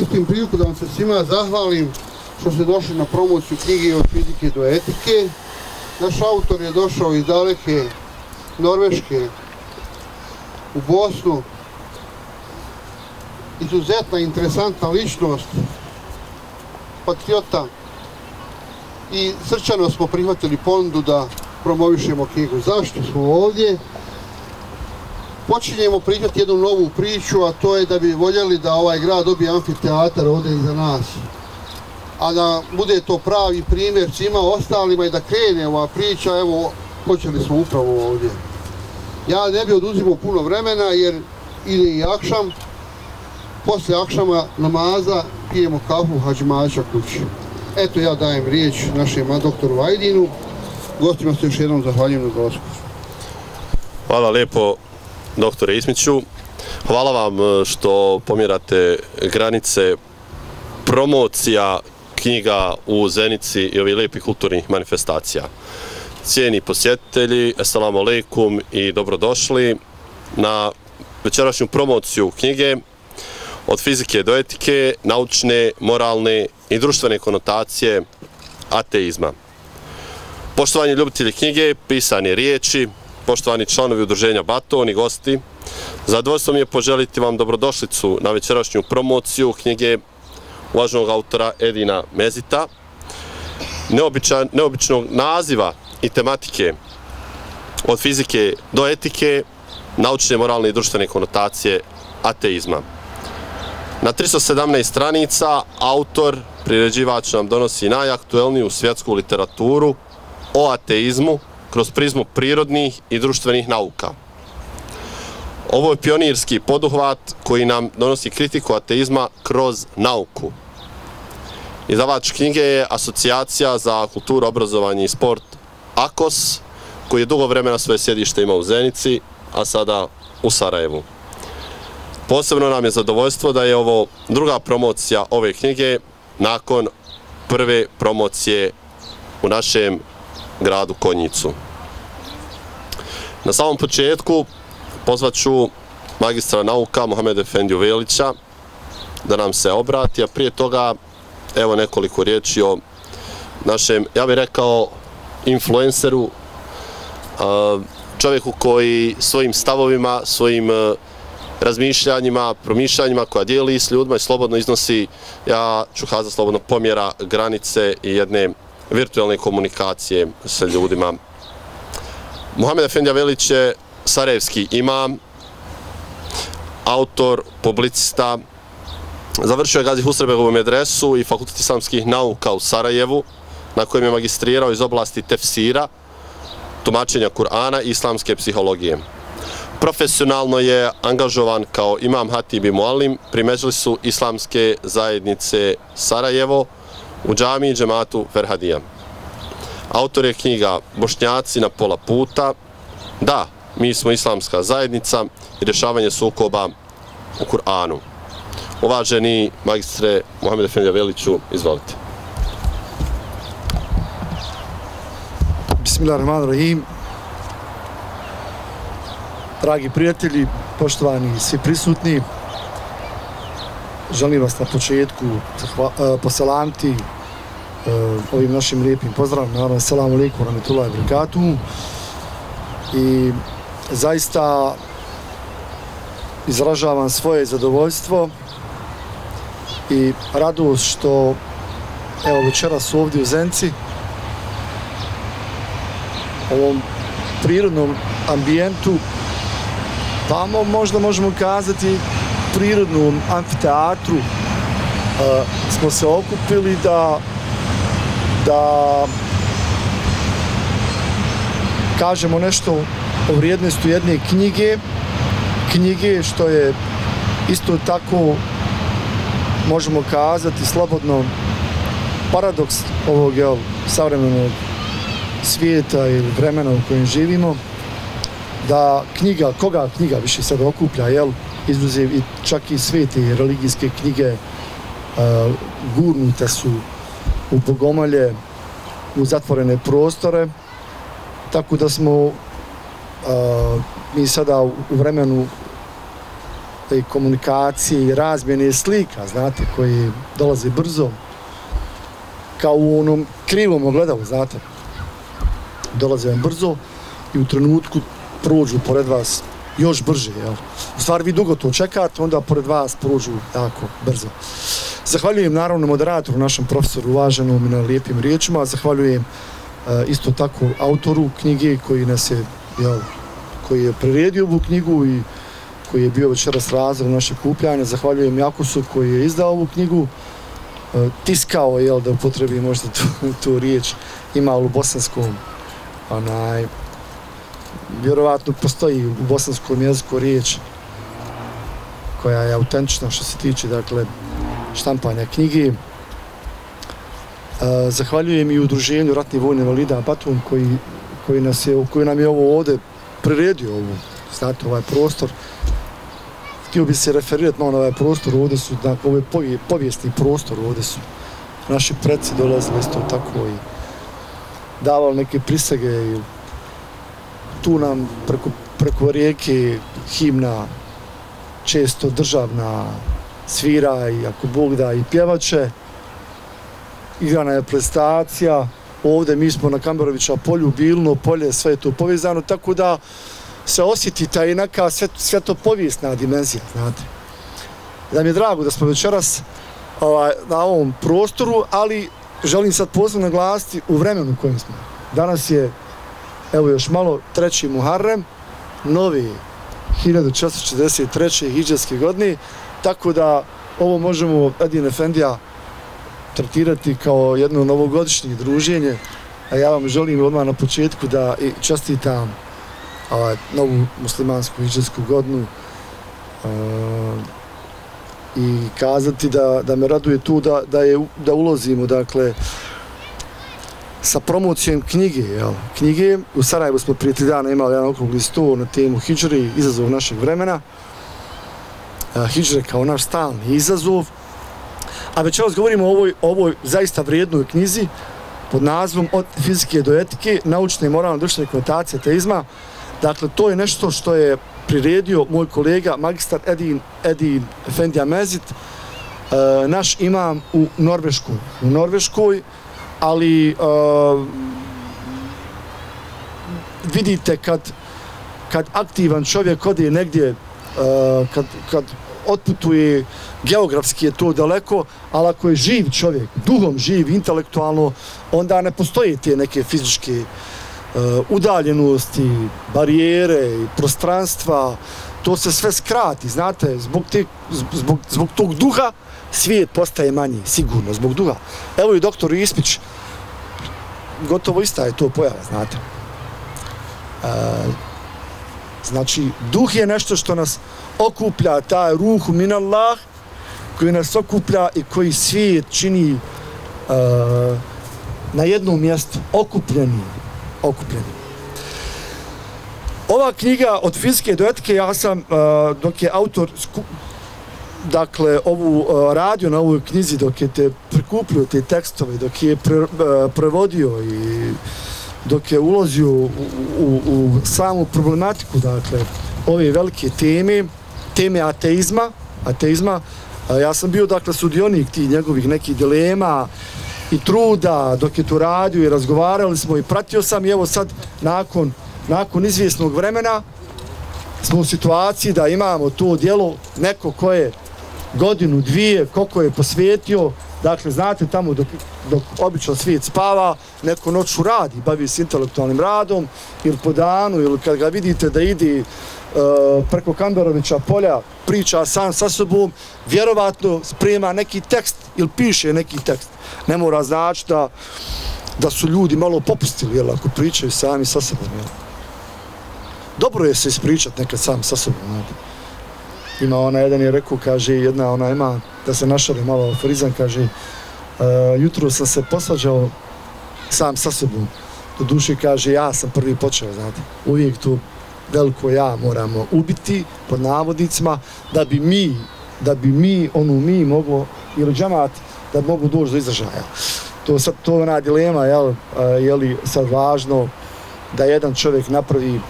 koristim priliku da vam se svima zahvalim što ste došli na promociju knjige od fizike do etike. Naš autor je došao iz daleke Norveške u Bosnu. Izuzetna, interesantna ličnost, patriota i srčano smo prihvatili ponudu da promovišemo knjigu. Zašto smo ovdje? Počinjemo pričati jednu novu priču, a to je da bi voljeli da ovaj grad dobije amfiteatar ovdje iza nas. A da bude to pravi primjer svima ostalima i da krene ova priča, evo, počeli smo upravo ovdje. Ja ne bi oduzimao puno vremena jer ide i akšam. Posle akšama namaza pijemo kafu hađmača kući. Eto ja dajem riječ našem doktoru Vajdinu. Gostima se još jednom zahvaljujem na dolazku. Hvala lijepo doktore Ismiću. Hvala vam eh, što pomjerate granice promocija knjiga u Zenici i ovih lijepih kulturnih manifestacija. Cijeni posjetitelji, assalamu alaikum i dobrodošli na večerašnju promociju knjige od fizike do etike, naučne, moralne i društvene konotacije ateizma. Poštovani ljubitelji knjige, pisane riječi, poštovani članovi udruženja Baton i gosti, zadovoljstvo mi je poželiti vam dobrodošlicu na večerašnju promociju knjige uvaženog autora Edina Mezita, neobičan, neobičnog naziva i tematike od fizike do etike, naučne, moralne i društvene konotacije ateizma. Na 317 stranica autor, priređivač nam donosi najaktuelniju svjetsku literaturu o ateizmu kroz prizmu prirodnih i društvenih nauka. Ovo je pionirski poduhvat koji nam donosi kritiku ateizma kroz nauku. Izdavač knjige je Asocijacija za kulturu, obrazovanje i sport AKOS, koji je dugo vremena svoje sjedište imao u Zenici, a sada u Sarajevu. Posebno nam je zadovoljstvo da je ovo druga promocija ove knjige nakon prve promocije u našem gradu Konjicu. Na samom početku pozvaću magistra nauka Mohameda Efendiju Velića da nam se obrati, a prije toga evo nekoliko riječi o našem, ja bih rekao, influenceru, čovjeku koji svojim stavovima, svojim e, razmišljanjima, promišljanjima koja dijeli s ljudima i slobodno iznosi, ja ću kazati slobodno, pomjera granice i jedne virtualne komunikacije sa ljudima. Mohamed Efendija Velić je sarajevski imam, autor, publicista, završio je Gazi Husrebegovu medresu i fakultet islamskih nauka u Sarajevu, na kojem je magistrirao iz oblasti tefsira, tumačenja Kur'ana i islamske psihologije. Profesionalno je angažovan kao imam Hatibi Mualim pri međlisu islamske zajednice Sarajevo u džamiji džematu Ferhadija. Autor je knjiga Bošnjaci na pola puta. Da, mi smo islamska zajednica i rješavanje sukoba u Kur'anu. Uvaženi magistre Mohamed Efendija Veliću, izvolite. Bismillahirrahmanirrahim dragi prijatelji, poštovani svi prisutni, želim vas na početku e, poselanti e, ovim našim lijepim pozdravom, naravno, selamu alaikum, rahmetullahi i barakatuh. I zaista izražavam svoje zadovoljstvo i radost što evo večera su ovdje u Zenci ovom prirodnom ambijentu tamo možda možemo kazati prirodnom amfiteatru uh, smo se okupili da da kažemo nešto o vrijednosti jedne knjige knjige što je isto tako možemo kazati slobodno paradoks ovog jel, savremenog svijeta ili vremena u kojem živimo da knjiga, koga knjiga više sad okuplja, jel, izuzev i čak i svete religijske knjige uh, gurnute su u bogomolje, u zatvorene prostore, tako da smo uh, mi sada u vremenu te komunikacije i razmjene slika, znate, koji dolaze brzo, kao u onom krivom ogledalu, znate. Dolaze vam brzo i u trenutku prođu pored vas još brže, jel? U stvari vi dugo to čekate, onda pored vas prođu jako brzo. Zahvaljujem naravno moderatoru, našem profesoru uvaženom na lijepim riječima, zahvaljujem e, isto tako autoru knjige koji nas je, jel, koji je priredio ovu knjigu i koji je bio večeras razlog naše kupljanje. Zahvaljujem Jakusu koji je izdao ovu knjigu, e, tiskao, jel, da upotrebi možda tu, tu riječ, ima u bosanskom, onaj, vjerovatno postoji u bosanskom jeziku riječ koja je autentična što se tiče, dakle, štampanja knjige. E, zahvaljujem i udruženju Ratni vojni invalida Batum koji, koji, nas je, koji nam je ovo ovde priredio ovu, znate, ovaj prostor. Htio bi se referirati malo na ovaj prostor, ovde su, dakle, ovaj povije, povijesni prostor, ovde su naši predsi dolazili isto tako i davali neke prisege i tu nam preko, preko rijeke himna često državna svira i ako Bog da i pjevače. Igrana je prestacija, ovde mi smo na Kamberovića polju, Bilno polje, sve je to povezano, tako da se osjeti ta inaka svetopovijesna dimenzija, znate. Da mi je drago da smo večeras ovaj, na ovom prostoru, ali želim sad posebno naglasiti u vremenu u kojem smo. Danas je, evo još malo, treći Muharrem, novi 1443. hijđarske godine, tako da ovo možemo Edin Efendija tretirati kao jedno novogodišnje druženje, a ja vam želim odmah na početku da čestitam ovaj, novu muslimansku hijđarsku godinu i kazati da, da me raduje tu da, da, je, da ulazimo, dakle, sa promocijom knjige, jel? knjige. U Sarajevu smo prije tri dana imali jedan okrugli sto na temu Hidžri, izazov našeg vremena. E, Hidžre kao naš stalni izazov. A već govorimo o ovoj, ovoj zaista vrijednoj knjizi pod nazvom Od fizike do etike, naučne i moralne društvene konotacije teizma. Dakle, to je nešto što je priredio moj kolega, magistar Edin, Edin Fendija Mezit, e, naš imam u Norveškoj. U Norveškoj, ali uh, vidite kad, kad aktivan čovjek ode negdje, uh, kad, kad otputuje geografski je to daleko, ali ako je živ čovjek, duhom živ, intelektualno, onda ne postoje te neke fizičke uh, udaljenosti, barijere, prostranstva, to se sve skrati, znate, zbog, te, zbog, zbog tog duha, svijet postaje manji, sigurno, zbog duha. Evo i doktor Ispić, gotovo ista je to pojava, znate. E, znači, duh je nešto što nas okuplja, taj ruh min Allah, koji nas okuplja i koji svijet čini e, na jednom mjestu, okupljeni, okupljeni. Ova knjiga od fizike do etike, ja sam, e, dok je autor dakle, ovu uh, radio na ovoj knjizi dok je te prikupljio te tekstove, dok je pre, uh, prevodio i dok je ulazio u, u, u samu problematiku, dakle, ove velike teme, teme ateizma, ateizma, ja sam bio, dakle, sudionik tih njegovih nekih dilema i truda dok je to radio i razgovarali smo i pratio sam i evo sad, nakon, nakon izvjesnog vremena, smo u situaciji da imamo to dijelo, neko ko je godinu, dvije, koliko je posvetio, dakle, znate, tamo dok, dok obično svijet spava, neko noću radi, bavi se intelektualnim radom, ili po danu, ili kad ga vidite da ide uh, preko Kamberovića polja, priča sam sa sobom, vjerovatno sprema neki tekst ili piše neki tekst. Ne mora znači da, da su ljudi malo popustili, jel, ako pričaju sami sa sobom, jel. Dobro je se ispričati nekad sam sa sobom, jel ima ona jedan je rekao, kaže, jedna ona ima, da se našali malo frizan, kaže, uh, jutro sam se posvađao sam sa sobom. Do duše kaže, ja sam prvi počeo, znate. Uvijek tu veliko ja moramo ubiti, pod navodnicima, da bi mi, da bi mi, onu mi moglo, ili džamat, da mogu doći do izražaja. To, sad, to je ona dilema, jel, uh, je li sad važno da jedan čovjek napravi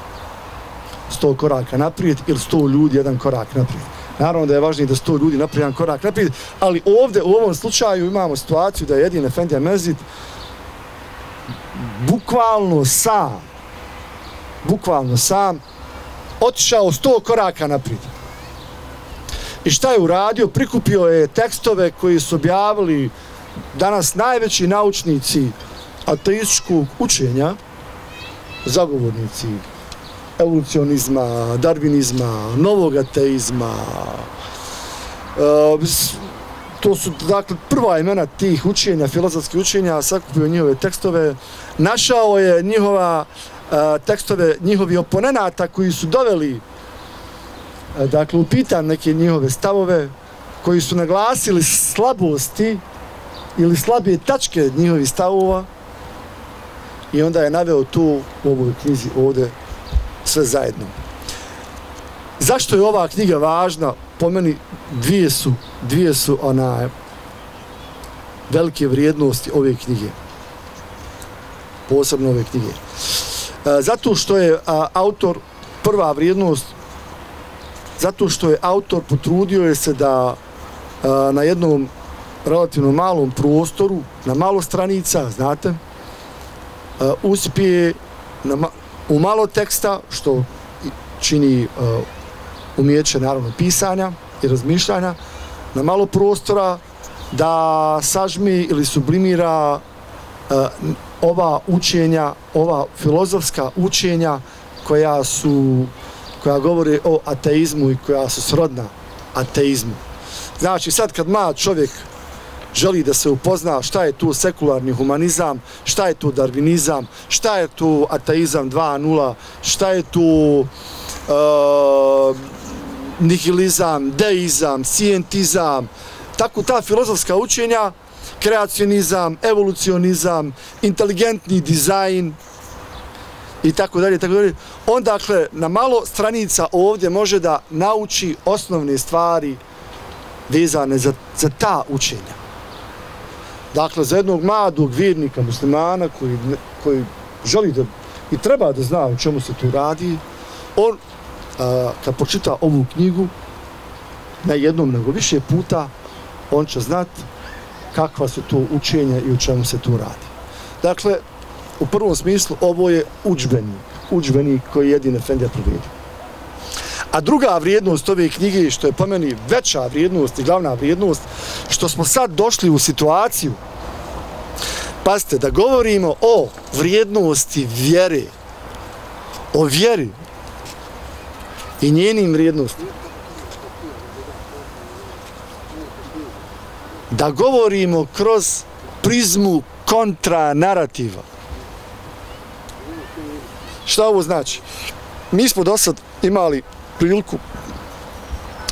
100 koraka naprijed ili 100 ljudi jedan korak naprijed. Naravno da je važnije da 100 ljudi naprijed jedan korak naprijed, ali ovdje u ovom slučaju imamo situaciju da je jedin Efendija Mezid bukvalno sam, bukvalno sam, otišao 100 koraka naprijed. I šta je uradio? Prikupio je tekstove koji su objavili danas najveći naučnici ateističkog učenja, zagovornici evolucionizma, darvinizma, novog ateizma. E, to su, dakle, prva imena tih učenja, filozofskih učenja, sakupio njihove tekstove, našao je njihova e, tekstove njihovi oponenata koji su doveli e, dakle, upitan neke njihove stavove, koji su naglasili slabosti ili slabije tačke njihovih stavova. I onda je naveo tu u ovoj knjizi ovde sve zajedno. Zašto je ova knjiga važna? Po meni dvije su, dvije su ona velike vrijednosti ove knjige. Posebno ove knjige. E, zato što je a, autor prva vrijednost zato što je autor potrudio je se da a, na jednom relativno malom prostoru, na malo stranica, znate, a, uspije na, u malo teksta, što čini uh, umijeće naravno pisanja i razmišljanja, na malo prostora da sažmi ili sublimira uh, ova učenja, ova filozofska učenja koja su koja govore o ateizmu i koja su srodna ateizmu. Znači, sad kad mlad čovjek želi da se upozna šta je tu sekularni humanizam, šta je tu darvinizam, šta je tu ateizam 2.0, šta je tu uh, nihilizam, deizam, scientizam, tako ta filozofska učenja, kreacionizam, evolucionizam, inteligentni dizajn i tako dalje, tako dalje. On dakle na malo stranica ovdje može da nauči osnovne stvari vezane za, za ta učenja. Dakle, za jednog mladog vjernika muslimana koji, koji želi da i treba da zna o čemu se tu radi, on a, kad počita ovu knjigu na jednom nego više puta, on će znat kakva su to učenja i o čemu se tu radi. Dakle, u prvom smislu ovo je učbenik, učbenik koji jedine Efendija provijedio. A druga vrijednost ove knjige, što je po meni veća vrijednost i glavna vrijednost, što smo sad došli u situaciju, pazite, da govorimo o vrijednosti vjere, o vjeri i njenim vrijednostima. Da govorimo kroz prizmu kontra narativa. Šta ovo znači? Mi smo do sad imali priliku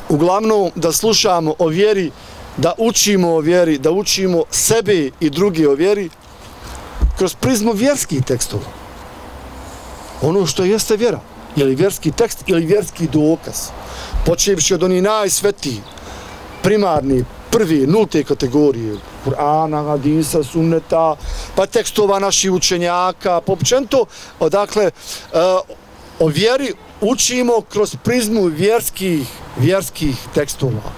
uglavnom da slušamo o vjeri, da učimo o vjeri, da učimo sebe i drugi o vjeri kroz prizmu vjerskih tekstova. Ono što jeste vjera, ili vjerski tekst ili vjerski dokaz. Počevši od onih najsvetiji, primarni, prvi, nulte kategorije, Kur'ana, Hadisa, Sunneta, pa tekstova naših učenjaka, pa popćento, odakle, e, o vjeri učimo kroz prizmu vjerskih, vjerskih tekstova.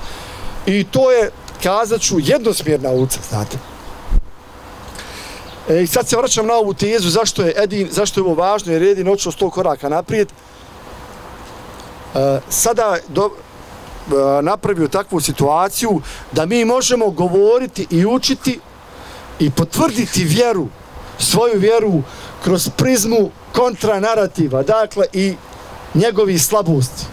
I to je, kazat ću, jednosmjerna ulica, znate. E, sad se vraćam na ovu tezu, zašto je, Edin, zašto je ovo važno, jer Edin očeo sto koraka naprijed. E, sada do, e, napravio takvu situaciju da mi možemo govoriti i učiti i potvrditi vjeru, svoju vjeru kroz prizmu kontranarativa, dakle i njegovi slabosti.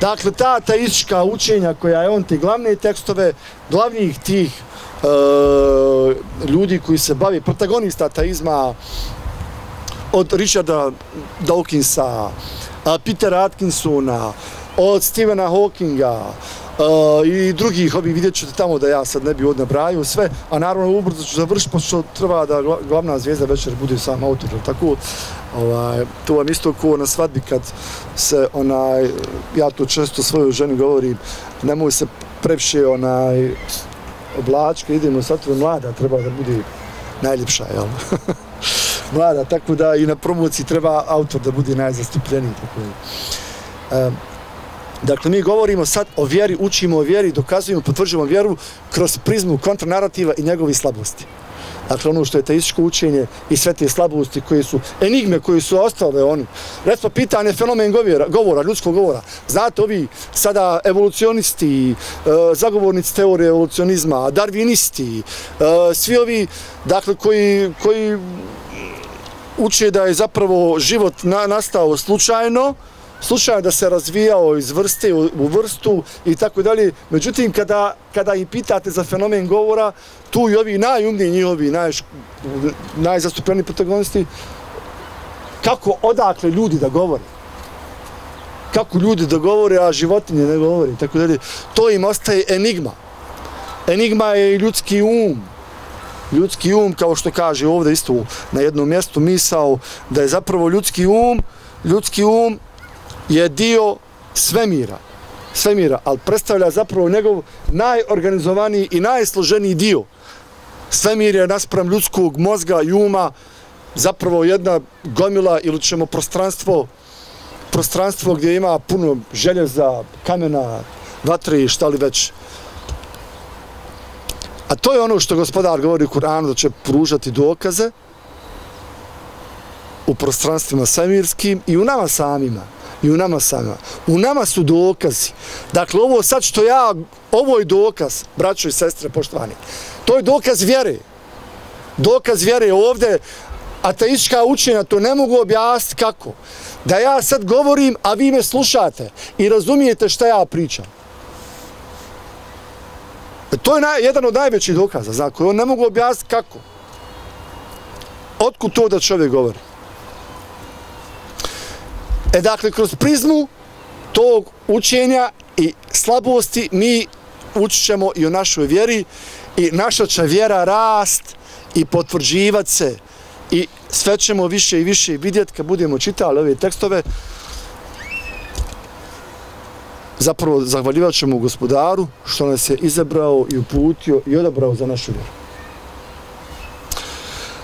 Dakle, ta ateistička učenja koja je on te glavne tekstove, glavnih tih e, ljudi koji se bavi protagonista ateizma, od Richarda Dawkinsa, e, Petera Atkinsona, od Stephena Hawkinga, uh, i drugih ovih vidjet ćete tamo da ja sad ne bi odnabraju sve, a naravno ubrzo ću završiti, pošto treba da glavna zvijezda večer bude sam autor, tako, ovaj, to vam isto ko na svadbi kad se onaj, ja to često svojoj ženi govorim, nemoj se previše onaj, oblačka, idemo sad to mlada, treba da bude najljepša, jel? mlada, tako da i na promociji treba autor da bude najzastupljeniji, tako da. Um, Dakle, mi govorimo sad o vjeri, učimo o vjeri, dokazujemo, potvrđujemo vjeru kroz prizmu kontranarativa i njegovi slabosti. Dakle, ono što je teističko učenje i sve te slabosti koje su, enigme koje su ostale oni. Recimo, pitanje fenomen govora, govora, ljudskog govora. Znate, ovi sada evolucionisti, e, zagovornici teorije evolucionizma, darvinisti, e, svi ovi, dakle, koji, koji uče da je zapravo život na, nastao slučajno, slučajno da se razvijao iz vrste u, u vrstu i tako dalje. Međutim, kada, kada ih pitate za fenomen govora, tu i ovi najumniji njihovi, naj, najzastupljeni protagonisti, kako odakle ljudi da govore? Kako ljudi da govore, a životinje ne govore, tako dalje. To im ostaje enigma. Enigma je i ljudski um. Ljudski um, kao što kaže ovdje isto na jednom mjestu misao, da je zapravo ljudski um, ljudski um je dio svemira. Svemira, ali predstavlja zapravo njegov najorganizovaniji i najsloženiji dio. Svemir je naspram ljudskog mozga i uma zapravo jedna gomila ili ćemo prostranstvo prostranstvo gdje ima puno željeza, kamena, vatre i šta li već. A to je ono što gospodar govori u Kur'anu da će pružati dokaze u prostranstvima svemirskim i u nama samima i u nama sama. U nama su dokazi. Dakle, ovo sad što ja, ovo je dokaz, braćo i sestre, poštovani, to je dokaz vjere. Dokaz vjere ovdje, ateistička učenja to ne mogu objasniti kako. Da ja sad govorim, a vi me slušate i razumijete šta ja pričam. To je naj, jedan od najvećih dokaza, znači, on ne mogu objasniti kako. Otkud to da čovjek govori? E dakle, kroz prizmu tog učenja i slabosti mi učit ćemo i o našoj vjeri i naša će vjera rast i potvrđivat se i sve ćemo više i više vidjeti kad budemo čitali ove tekstove. Zapravo, zahvaljivat ćemo gospodaru što nas je izabrao i uputio i odabrao za našu vjeru.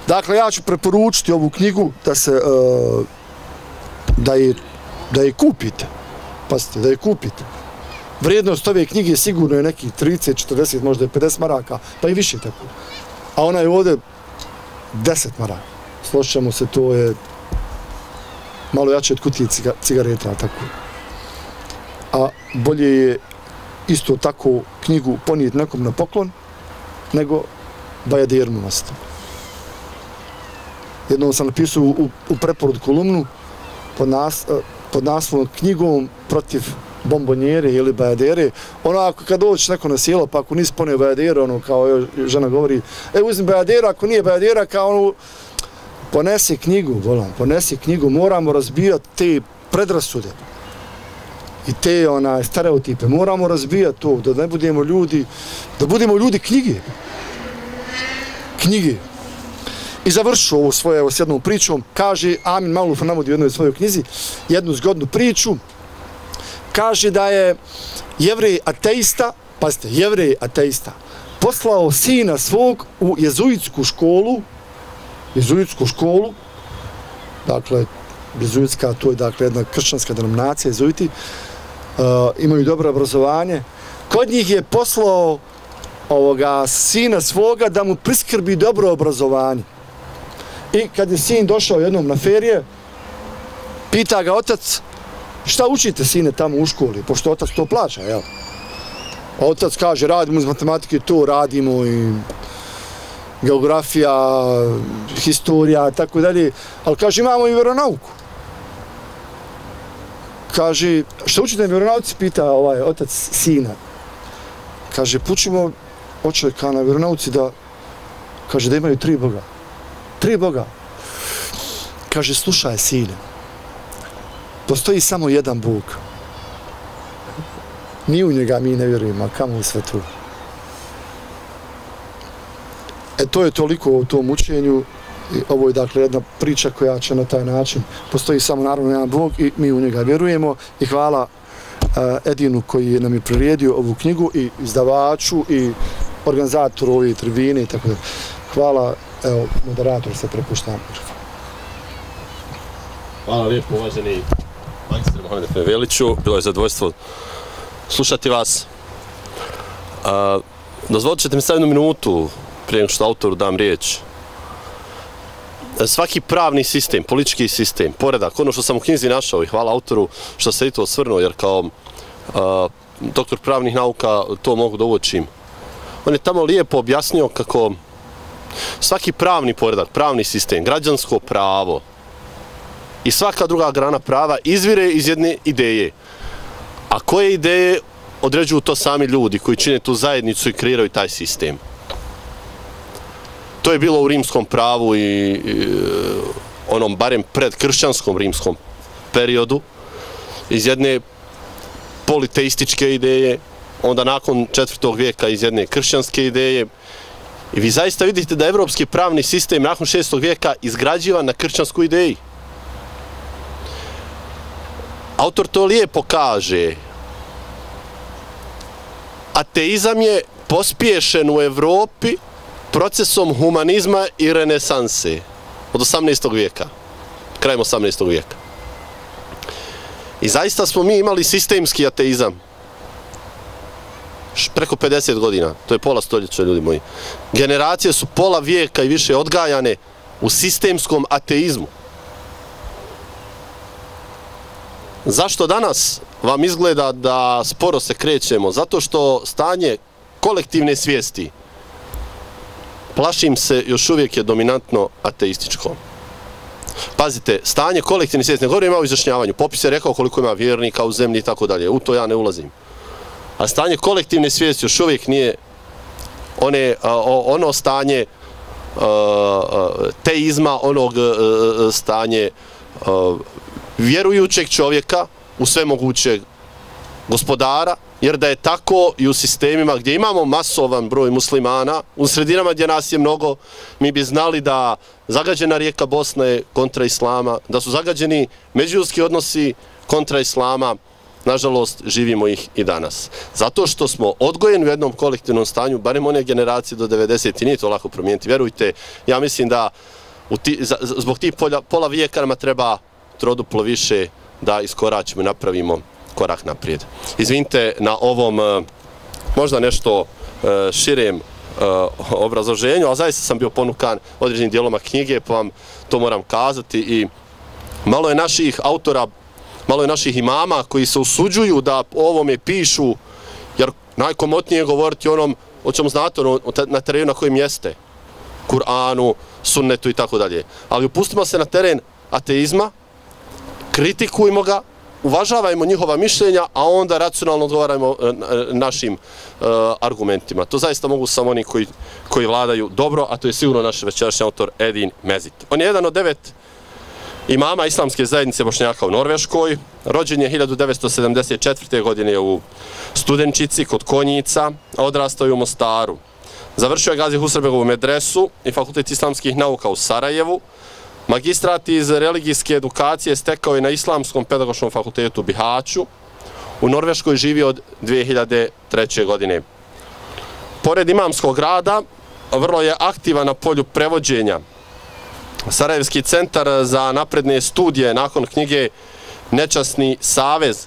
Dakle, ja ću preporučiti ovu knjigu da se uh, da je, da je kupite. Pazite, da je kupite. Vrijednost ove knjige sigurno je nekih 30, 40, možda i 50 maraka, pa i više tako. A ona je ovde 10 maraka. Slošćamo se, to je malo jače od kutije cigareta, tako. A bolje je isto tako knjigu ponijeti nekom na poklon, nego bajadirnu nastavu. Jednom sam napisao u, u preporod kolumnu, pod, nas, eh, pod naslovom knjigom protiv bombonjere ili bajadere, ono ako kad dođeš neko na sjelo, pa ako nisi ponio bajadere, ono kao žena govori, e uzmi bajadera, ako nije bajadera, kao ono, ponesi knjigu, volam, ponesi knjigu, moramo razbijati te predrasude i te ona stereotipe, moramo razbijati to, da ne budemo ljudi, da budemo ljudi knjige. Knjige. I završu ovo svoje evo, s jednom pričom. Kaže, Amin Maluf navodi u jednoj svojoj knjizi jednu zgodnu priču. Kaže da je jevrej ateista, pazite, jevrej ateista, poslao sina svog u jezuitsku školu, jezuitsku školu, dakle, jezuitska, to je dakle jedna kršćanska denominacija, jezuiti, uh, imaju dobro obrazovanje. Kod njih je poslao ovoga sina svoga da mu priskrbi dobro obrazovanje. I kad je sin došao jednom na ferije, pita ga otac, šta učite sine tamo u školi, pošto otac to plaća, jel? Otac kaže, radimo iz matematike, to radimo i geografija, historija, tako dalje, ali kaže, imamo i vjeronauku. Kaže, šta učite na vjeronauci, pita ovaj otac sina. Kaže, pućimo očeka na vjeronauci da, kaže, da imaju tri boga tri Boga. Kaže, slušaj, sine, postoji samo jedan Bog. Ni u njega mi ne vjerujemo, a kamo u svetu. E, to je toliko u tom učenju. I ovo je dakle jedna priča koja će na taj način. Postoji samo naravno jedan Bog i mi u njega vjerujemo. I hvala uh, Edinu koji nam je priredio ovu knjigu i izdavaču i organizatoru ove tribine i tako da. Hvala Evo, moderator se prepušta. Hvala lijepo, uvaženi Magistre Mohamed Feveliću. bilo je zadovoljstvo slušati vas. A, dozvolit ćete mi sad jednu minutu prije nego što autoru dam riječ. Svaki pravni sistem, politički sistem, poredak, ono što sam u knjizi našao i hvala autoru što se i to osvrnuo, jer kao a, doktor pravnih nauka to mogu da uočim. On je tamo lijepo objasnio kako svaki pravni poredak, pravni sistem, građansko pravo i svaka druga grana prava izvire iz jedne ideje. A koje ideje određuju to sami ljudi koji čine tu zajednicu i kreiraju taj sistem? To je bilo u rimskom pravu i, i onom barem predkršćanskom rimskom periodu iz jedne politeističke ideje, onda nakon četvrtog vijeka iz jedne kršćanske ideje. I vi zaista vidite da je evropski pravni sistem nakon 6. vijeka izgrađivan na kršćanskoj ideji. Autor to lijepo kaže. Ateizam je pospješen u Evropi procesom humanizma i renesanse od 18. vijeka, krajem 18. vijeka. I zaista smo mi imali sistemski ateizam preko 50 godina, to je pola stoljeća ljudi moji. Generacije su pola vijeka i više odgajane u sistemskom ateizmu. Zašto danas vam izgleda da sporo se krećemo? Zato što stanje kolektivne svijesti, plašim se, još uvijek je dominantno ateističko. Pazite, stanje kolektivne svijesti, ne govorim o izrašnjavanju, popis je rekao koliko ima vjernika u zemlji i tako dalje, u to ja ne ulazim. A stanje kolektivne svijesti još uvijek nije one, ono stanje teizma, onog e, e, e, stanje vjerujućeg čovjeka u sve mogućeg gospodara, jer da je tako i u sistemima gdje imamo masovan broj muslimana, u sredinama gdje nas je mnogo, mi bi znali da zagađena rijeka Bosna je kontra islama, da su zagađeni međuljski odnosi kontra islama, nažalost, živimo ih i danas. Zato što smo odgojeni u jednom kolektivnom stanju, barem one generacije do 90. i nije to lako promijeniti. Vjerujte, ja mislim da u ti, za, zbog tih pola, pola vijeka nama treba troduplo više da iskoračimo i napravimo korak naprijed. Izvinite na ovom eh, možda nešto eh, širem obrazoženju, obrazloženju, ali zaista sam bio ponukan određenim dijeloma knjige, pa vam to moram kazati i malo je naših autora, malo je naših imama koji se usuđuju da o ovome pišu, jer najkomotnije je govoriti onom ono, o čemu znate ono, na terenu na kojem jeste, Kur'anu, sunnetu i tako dalje. Ali upustimo se na teren ateizma, kritikujmo ga, uvažavajmo njihova mišljenja, a onda racionalno odgovarajmo e, e, našim e, argumentima. To zaista mogu samo oni koji, koji vladaju dobro, a to je sigurno naš večerašnji autor Edin Mezit. On je jedan od devet imama islamske zajednice Bošnjaka u Norveškoj. Rođen je 1974. godine u Studenčici kod Konjica, a odrastao je u Mostaru. Završio je Gazi Husrbegovu medresu i fakultet islamskih nauka u Sarajevu, Magistrat iz religijske edukacije stekao je na Islamskom pedagoškom fakultetu u Bihaću. U Norveškoj živi od 2003. godine. Pored imamskog rada, vrlo je aktivan na polju prevođenja. Sarajevski centar za napredne studije nakon knjige Nečasni savez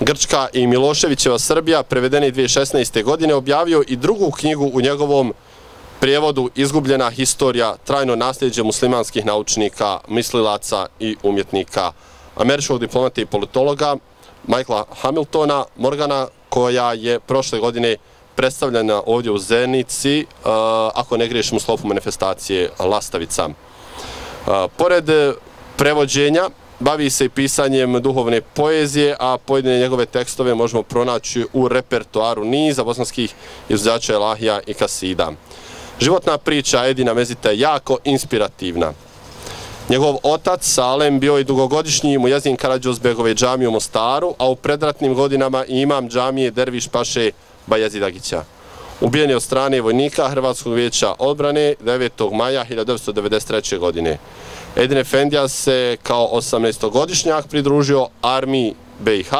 Grčka i Miloševićeva Srbija, prevedeni 2016. godine, objavio i drugu knjigu u njegovom prijevodu Izgubljena historija, trajno nasljeđe muslimanskih naučnika, mislilaca i umjetnika američkog diplomata i politologa Michaela Hamiltona Morgana, koja je prošle godine predstavljena ovdje u Zenici, ako ne griješimo slopu manifestacije Lastavica. Pored prevođenja, bavi se i pisanjem duhovne poezije, a pojedine njegove tekstove možemo pronaći u repertoaru niza bosanskih izvođača Elahija i Kasida. Životna priča Edina Mezita je jako inspirativna. Njegov otac Salem bio je dugogodišnji mujezin Karadžozbegove džamije u Mostaru, a u predratnim godinama imam džamije Derviš Paše Bajazidagića. Ubijen je od strane vojnika Hrvatskog vijeća odbrane 9. maja 1993. godine. Edin Efendija se kao 18-godišnjak pridružio armiji BiH,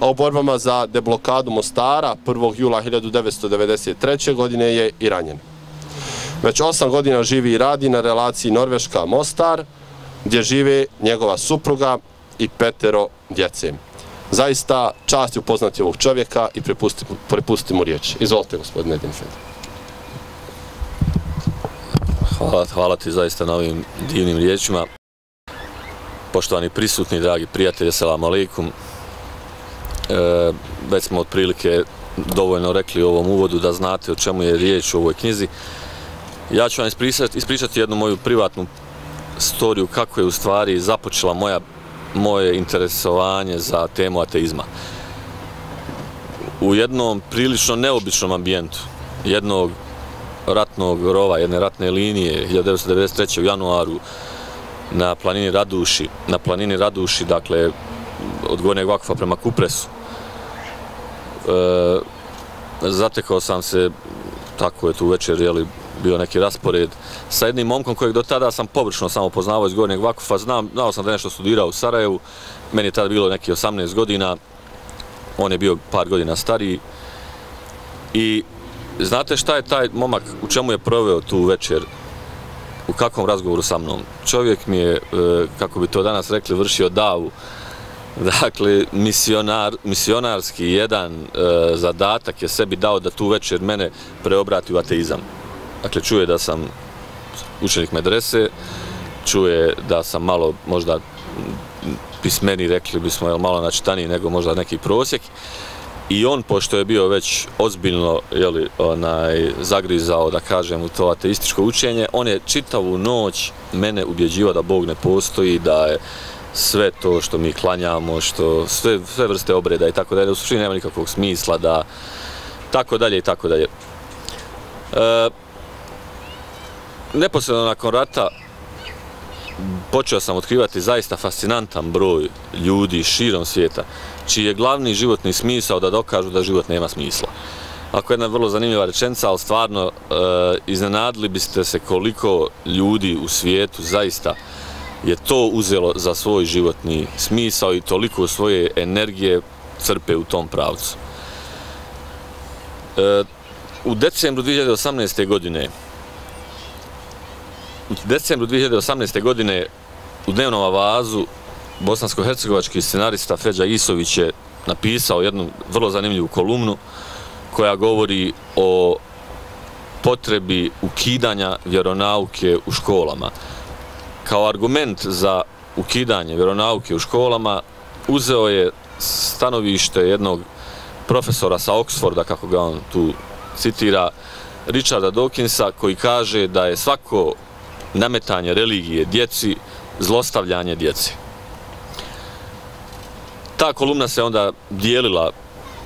a u borbama za deblokadu Mostara 1. jula 1993. godine je i ranjen. Već 8 godina živi i radi na relaciji Norveška-Mostar, gdje žive njegova supruga i petero djece. Zaista čast je upoznati ovog čovjeka i prepustiti, prepustimo mu riječ. Izvolite, gospodine Dinfeld. Hvala, hvala ti zaista na ovim divnim riječima. Poštovani prisutni, dragi prijatelji, selam alaikum. E, već smo otprilike dovoljno rekli u ovom uvodu da znate o čemu je riječ u ovoj knjizi. Ja ću vam ispričati, ispričati jednu moju privatnu storiju kako je u stvari započela moja, moje interesovanje za temu ateizma. U jednom prilično neobičnom ambijentu, jednog ratnog rova, jedne ratne linije 1993. u januaru na planini Raduši, na planini Raduši, dakle, od Gornjeg Vakfa prema Kupresu. E, zatekao sam se, tako je tu večer, jeli, bio neki raspored. Sa jednim momkom kojeg do tada sam površno samo poznavao iz Gornjeg Vakufa, znam, znao sam da nešto studirao u Sarajevu, meni je tada bilo neki 18 godina, on je bio par godina stariji. I znate šta je taj momak, u čemu je proveo tu večer, u kakvom razgovoru sa mnom? Čovjek mi je, e, kako bi to danas rekli, vršio davu, Dakle, misionar, misionarski jedan e, zadatak je sebi dao da tu večer mene preobrati u ateizam. Dakle, čuje da sam učenik medrese, čuje da sam malo možda pismeni, rekli bismo, jel, malo načitaniji nego možda neki prosjek. I on, pošto je bio već ozbiljno jeli, onaj, zagrizao, da kažem, u to ateističko učenje, on je čitavu noć mene ubjeđivao da Bog ne postoji, da je sve to što mi klanjamo, što sve, sve vrste obreda i tako dalje, u suštini nema nikakvog smisla da tako dalje i tako dalje. E, neposredno nakon rata počeo sam otkrivati zaista fascinantan broj ljudi širom svijeta, čiji je glavni životni smisao da dokažu da život nema smisla. Ako je jedna vrlo zanimljiva rečenca, ali stvarno e, iznenadili biste se koliko ljudi u svijetu zaista je to uzelo za svoj životni smisao i toliko svoje energije crpe u tom pravcu. E, u decembru 2018. godine u decembru 2018. godine u dnevnom avazu bosansko-hercegovački scenarista Feđa Isović je napisao jednu vrlo zanimljivu kolumnu koja govori o potrebi ukidanja vjeronauke u školama. Kao argument za ukidanje vjeronauke u školama uzeo je stanovište jednog profesora sa Oxforda, kako ga on tu citira, Richarda Dawkinsa, koji kaže da je svako nametanje religije djeci, zlostavljanje djeci. Ta kolumna se onda dijelila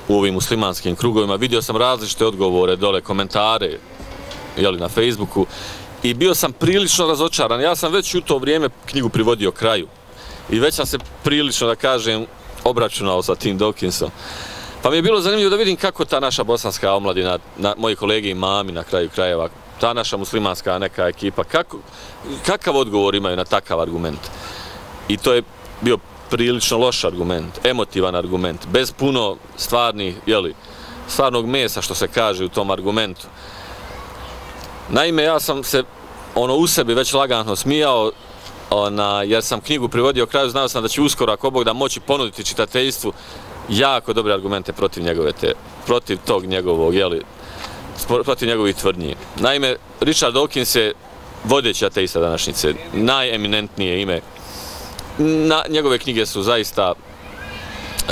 u ovim muslimanskim krugovima. Vidio sam različite odgovore, dole komentare jeli, na Facebooku i bio sam prilično razočaran. Ja sam već u to vrijeme knjigu privodio kraju i već sam se prilično, da kažem, obračunao sa tim Dawkinsom. Pa mi je bilo zanimljivo da vidim kako ta naša bosanska omladina, na, moji kolege i mami na kraju krajeva, ta naša muslimanska neka ekipa, kako, kakav odgovor imaju na takav argument? I to je bio prilično loš argument, emotivan argument, bez puno stvarnih, jeli, stvarnog mesa što se kaže u tom argumentu. Naime, ja sam se ono u sebi već lagano smijao, ona, jer sam knjigu privodio kraju, znao sam da će uskoro, ako Bog da moći ponuditi čitateljstvu, jako dobre argumente protiv njegove te, protiv tog njegovog, jeli, protiv njegovih tvrdnji. Naime, Richard Dawkins je vodeći ateista današnjice, najeminentnije ime. Na, njegove knjige su zaista e,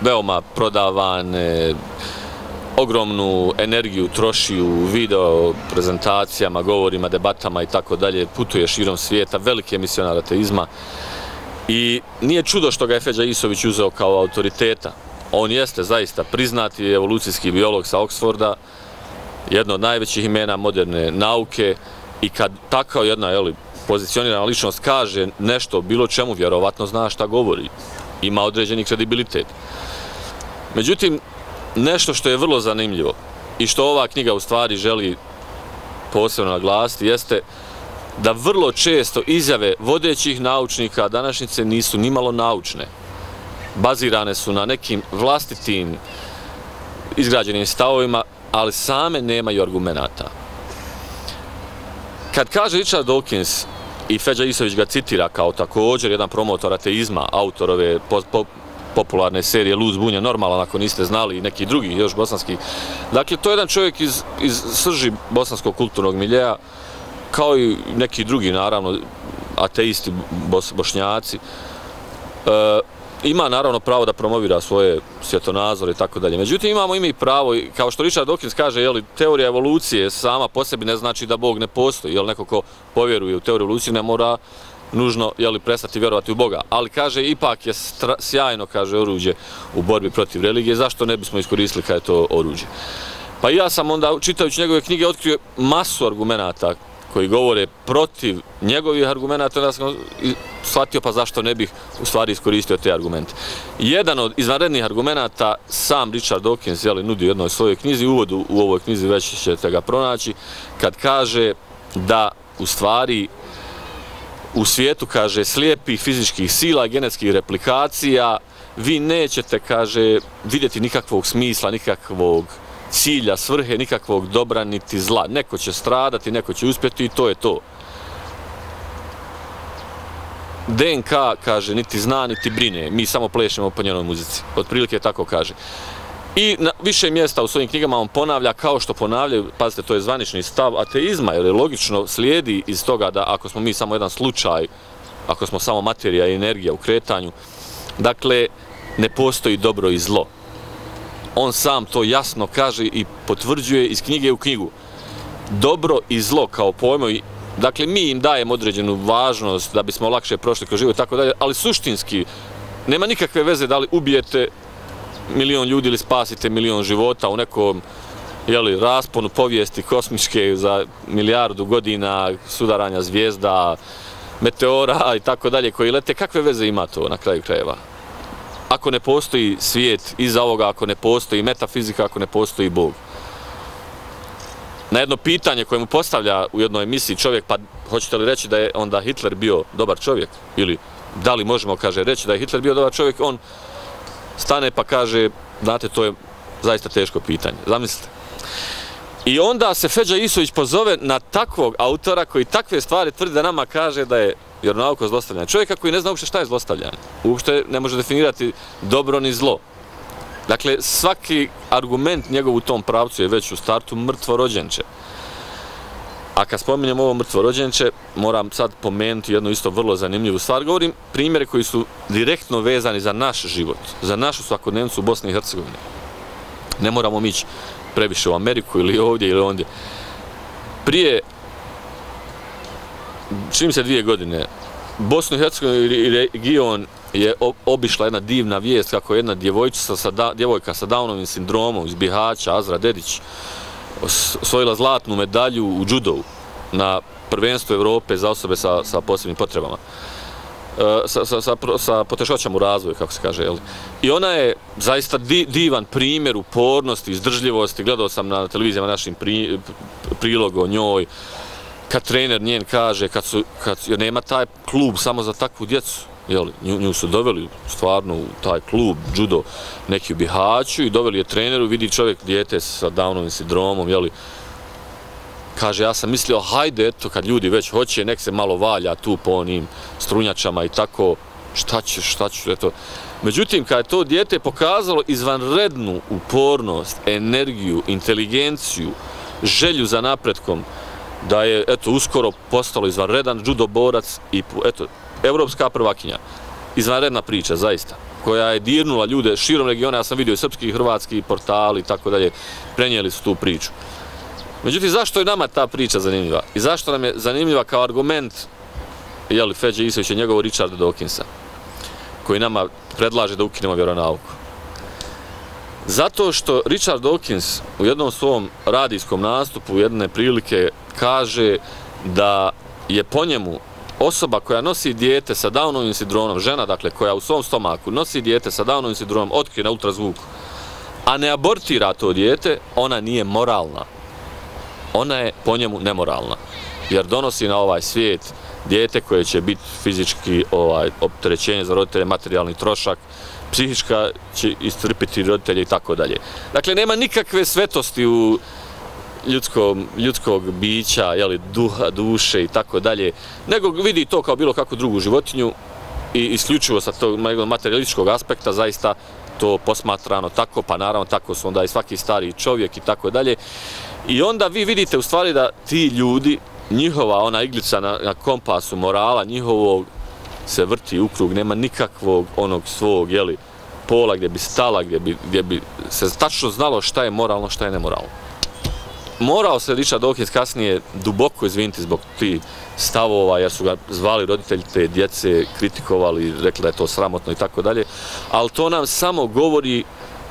veoma prodavane, ogromnu energiju troši u video prezentacijama, govorima, debatama i tako dalje, putuje širom svijeta, veliki emisionar ateizma. I nije čudo što ga je Feđa Isović uzeo kao autoriteta. On jeste zaista priznati evolucijski biolog sa Oxforda, jedno od najvećih imena moderne nauke i kad takva jedna jeli, pozicionirana ličnost kaže nešto bilo čemu, vjerovatno zna šta govori. Ima određeni kredibilitet. Međutim, nešto što je vrlo zanimljivo i što ova knjiga u stvari želi posebno naglasiti jeste da vrlo često izjave vodećih naučnika današnjice nisu nimalo naučne. Bazirane su na nekim vlastitim izgrađenim stavovima ali same nemaju argumenta. Kad kaže Richard Dawkins, i Feđa Isović ga citira kao također jedan promotor ateizma, autor ove po, po, popularne serije Luz Bunja normalan ako niste znali i neki drugi još bosanski. Dakle, to je jedan čovjek iz, iz srži bosanskog kulturnog miljeja, kao i neki drugi, naravno, ateisti, bos, bošnjaci. E, ima naravno pravo da promovira svoje svjetonazore i tako dalje. Međutim, imamo ime i pravo, kao što Richard Dawkins kaže, jeli, teorija evolucije sama po sebi ne znači da Bog ne postoji. Jel, neko ko povjeruje u teoriju evolucije ne mora nužno jeli, prestati vjerovati u Boga. Ali kaže, ipak je sjajno, kaže, oruđe u borbi protiv religije. Zašto ne bismo iskoristili kada je to oruđe? Pa ja sam onda, čitajući njegove knjige, otkrio masu argumenta koji govore protiv njegovih argumenta, onda sam shvatio pa zašto ne bih u stvari iskoristio te argumente. Jedan od izvanrednih argumenta sam Richard Dawkins jeli, nudi u jednoj svojoj knjizi, uvodu u ovoj knjizi već ćete ga pronaći, kad kaže da u stvari u svijetu, kaže, slijepih fizičkih sila, genetskih replikacija, vi nećete, kaže, vidjeti nikakvog smisla, nikakvog cilja, svrhe, nikakvog dobra niti zla. Neko će stradati, neko će uspjeti i to je to. DNK, kaže, niti zna, niti brine. Mi samo plešemo po njenoj muzici. Otprilike tako kaže. I na više mjesta u svojim knjigama on ponavlja kao što ponavljaju, pazite, to je zvanični stav ateizma, jer je logično slijedi iz toga da ako smo mi samo jedan slučaj, ako smo samo materija i energija u kretanju, dakle, ne postoji dobro i zlo on sam to jasno kaže i potvrđuje iz knjige u knjigu. Dobro i zlo kao pojmovi, dakle mi im dajemo određenu važnost da bismo lakše prošli kroz život i tako dalje, ali suštinski nema nikakve veze da li ubijete milion ljudi ili spasite milion života u nekom jeli, rasponu povijesti kosmičke za milijardu godina sudaranja zvijezda, meteora i tako dalje koji lete, kakve veze ima to na kraju krajeva? Ako ne postoji svijet iza ovoga, ako ne postoji metafizika, ako ne postoji Bog. Na jedno pitanje koje mu postavlja u jednoj emisiji čovjek, pa hoćete li reći da je onda Hitler bio dobar čovjek? Ili da li možemo, kaže, reći da je Hitler bio dobar čovjek? On stane pa kaže, znate, to je zaista teško pitanje. Zamislite. I onda se Feđa Isović pozove na takvog autora koji takve stvari tvrdi da nama kaže da je jer nauka zlostavljanja. Čovjeka koji ne zna uopšte šta je zlostavljanje, uopšte ne može definirati dobro ni zlo. Dakle, svaki argument njegov u tom pravcu je već u startu mrtvo rođenče. A kad spominjem ovo mrtvo rođenče, moram sad pomenuti jednu isto vrlo zanimljivu stvar. Govorim primjere koji su direktno vezani za naš život, za našu svakodnevnicu u Bosni i Hercegovini. Ne moramo mići previše u Ameriku ili ovdje ili ondje. Prije čim se dvije godine, Bosnu i Hercegovini region je obišla jedna divna vijest kako jedna djevojčica sa da, djevojka sa Downovim sindromom iz Bihaća, Azra Dedić, osvojila zlatnu medalju u judovu na prvenstvu Evrope za osobe sa, sa posebnim potrebama. E, sa, sa, sa, sa poteškoćama u razvoju, kako se kaže. Jel? I ona je zaista di, divan primjer upornosti, izdržljivosti. Gledao sam na televizijama našim pri, prilog o njoj kad trener njen kaže, kad su, kad, jer nema taj klub samo za takvu djecu, jel, nju, nju su doveli stvarno u taj klub, judo, neki u Bihaću i doveli je treneru, vidi čovjek djete sa Downovim sindromom, jeli, kaže, ja sam mislio, hajde, eto, kad ljudi već hoće, nek se malo valja tu po onim strunjačama i tako, šta će, šta ću, eto. Međutim, kad je to djete pokazalo izvanrednu upornost, energiju, inteligenciju, želju za napretkom, da je eto uskoro postalo izvanredan judo borac i eto evropska prvakinja. Izvanredna priča zaista koja je dirnula ljude širom regiona, ja sam vidio i srpski i hrvatski portali i tako dalje, prenijeli su tu priču. Međutim, zašto je nama ta priča zanimljiva? I zašto nam je zanimljiva kao argument jeli, Feđe Isovića, njegovo Richarda Dawkinsa, koji nama predlaže da ukinemo vjeronauku? Zato što Richard Dawkins u jednom svom radijskom nastupu jedne prilike kaže da je po njemu osoba koja nosi dijete sa Downovim sindromom, žena dakle koja u svom stomaku nosi dijete sa Downovim sindromom, otkrije na ultrazvuku, a ne abortira to dijete, ona nije moralna. Ona je po njemu nemoralna. Jer donosi na ovaj svijet dijete koje će biti fizički ovaj, opterećenje za roditelje, materijalni trošak, psihička će istrpiti roditelje i tako dalje. Dakle, nema nikakve svetosti u ljudskog, ljudskog bića, jeli, duha, duše i tako dalje, nego vidi to kao bilo kakvu drugu životinju i isključivo sa tog materialističkog aspekta zaista to posmatrano tako, pa naravno tako su onda i svaki stari čovjek i tako dalje. I onda vi vidite u stvari da ti ljudi, njihova ona iglica na, na kompasu morala, njihovog se vrti u krug, nema nikakvog onog svog, jeli, pola gdje bi stala, gdje bi, gdje bi se tačno znalo šta je moralno, šta je nemoralno. Morao se Richard Dawkins kasnije duboko izviniti zbog ti stavova, jer su ga zvali roditelji te djece, kritikovali, rekli da je to sramotno i tako dalje, ali to nam samo govori,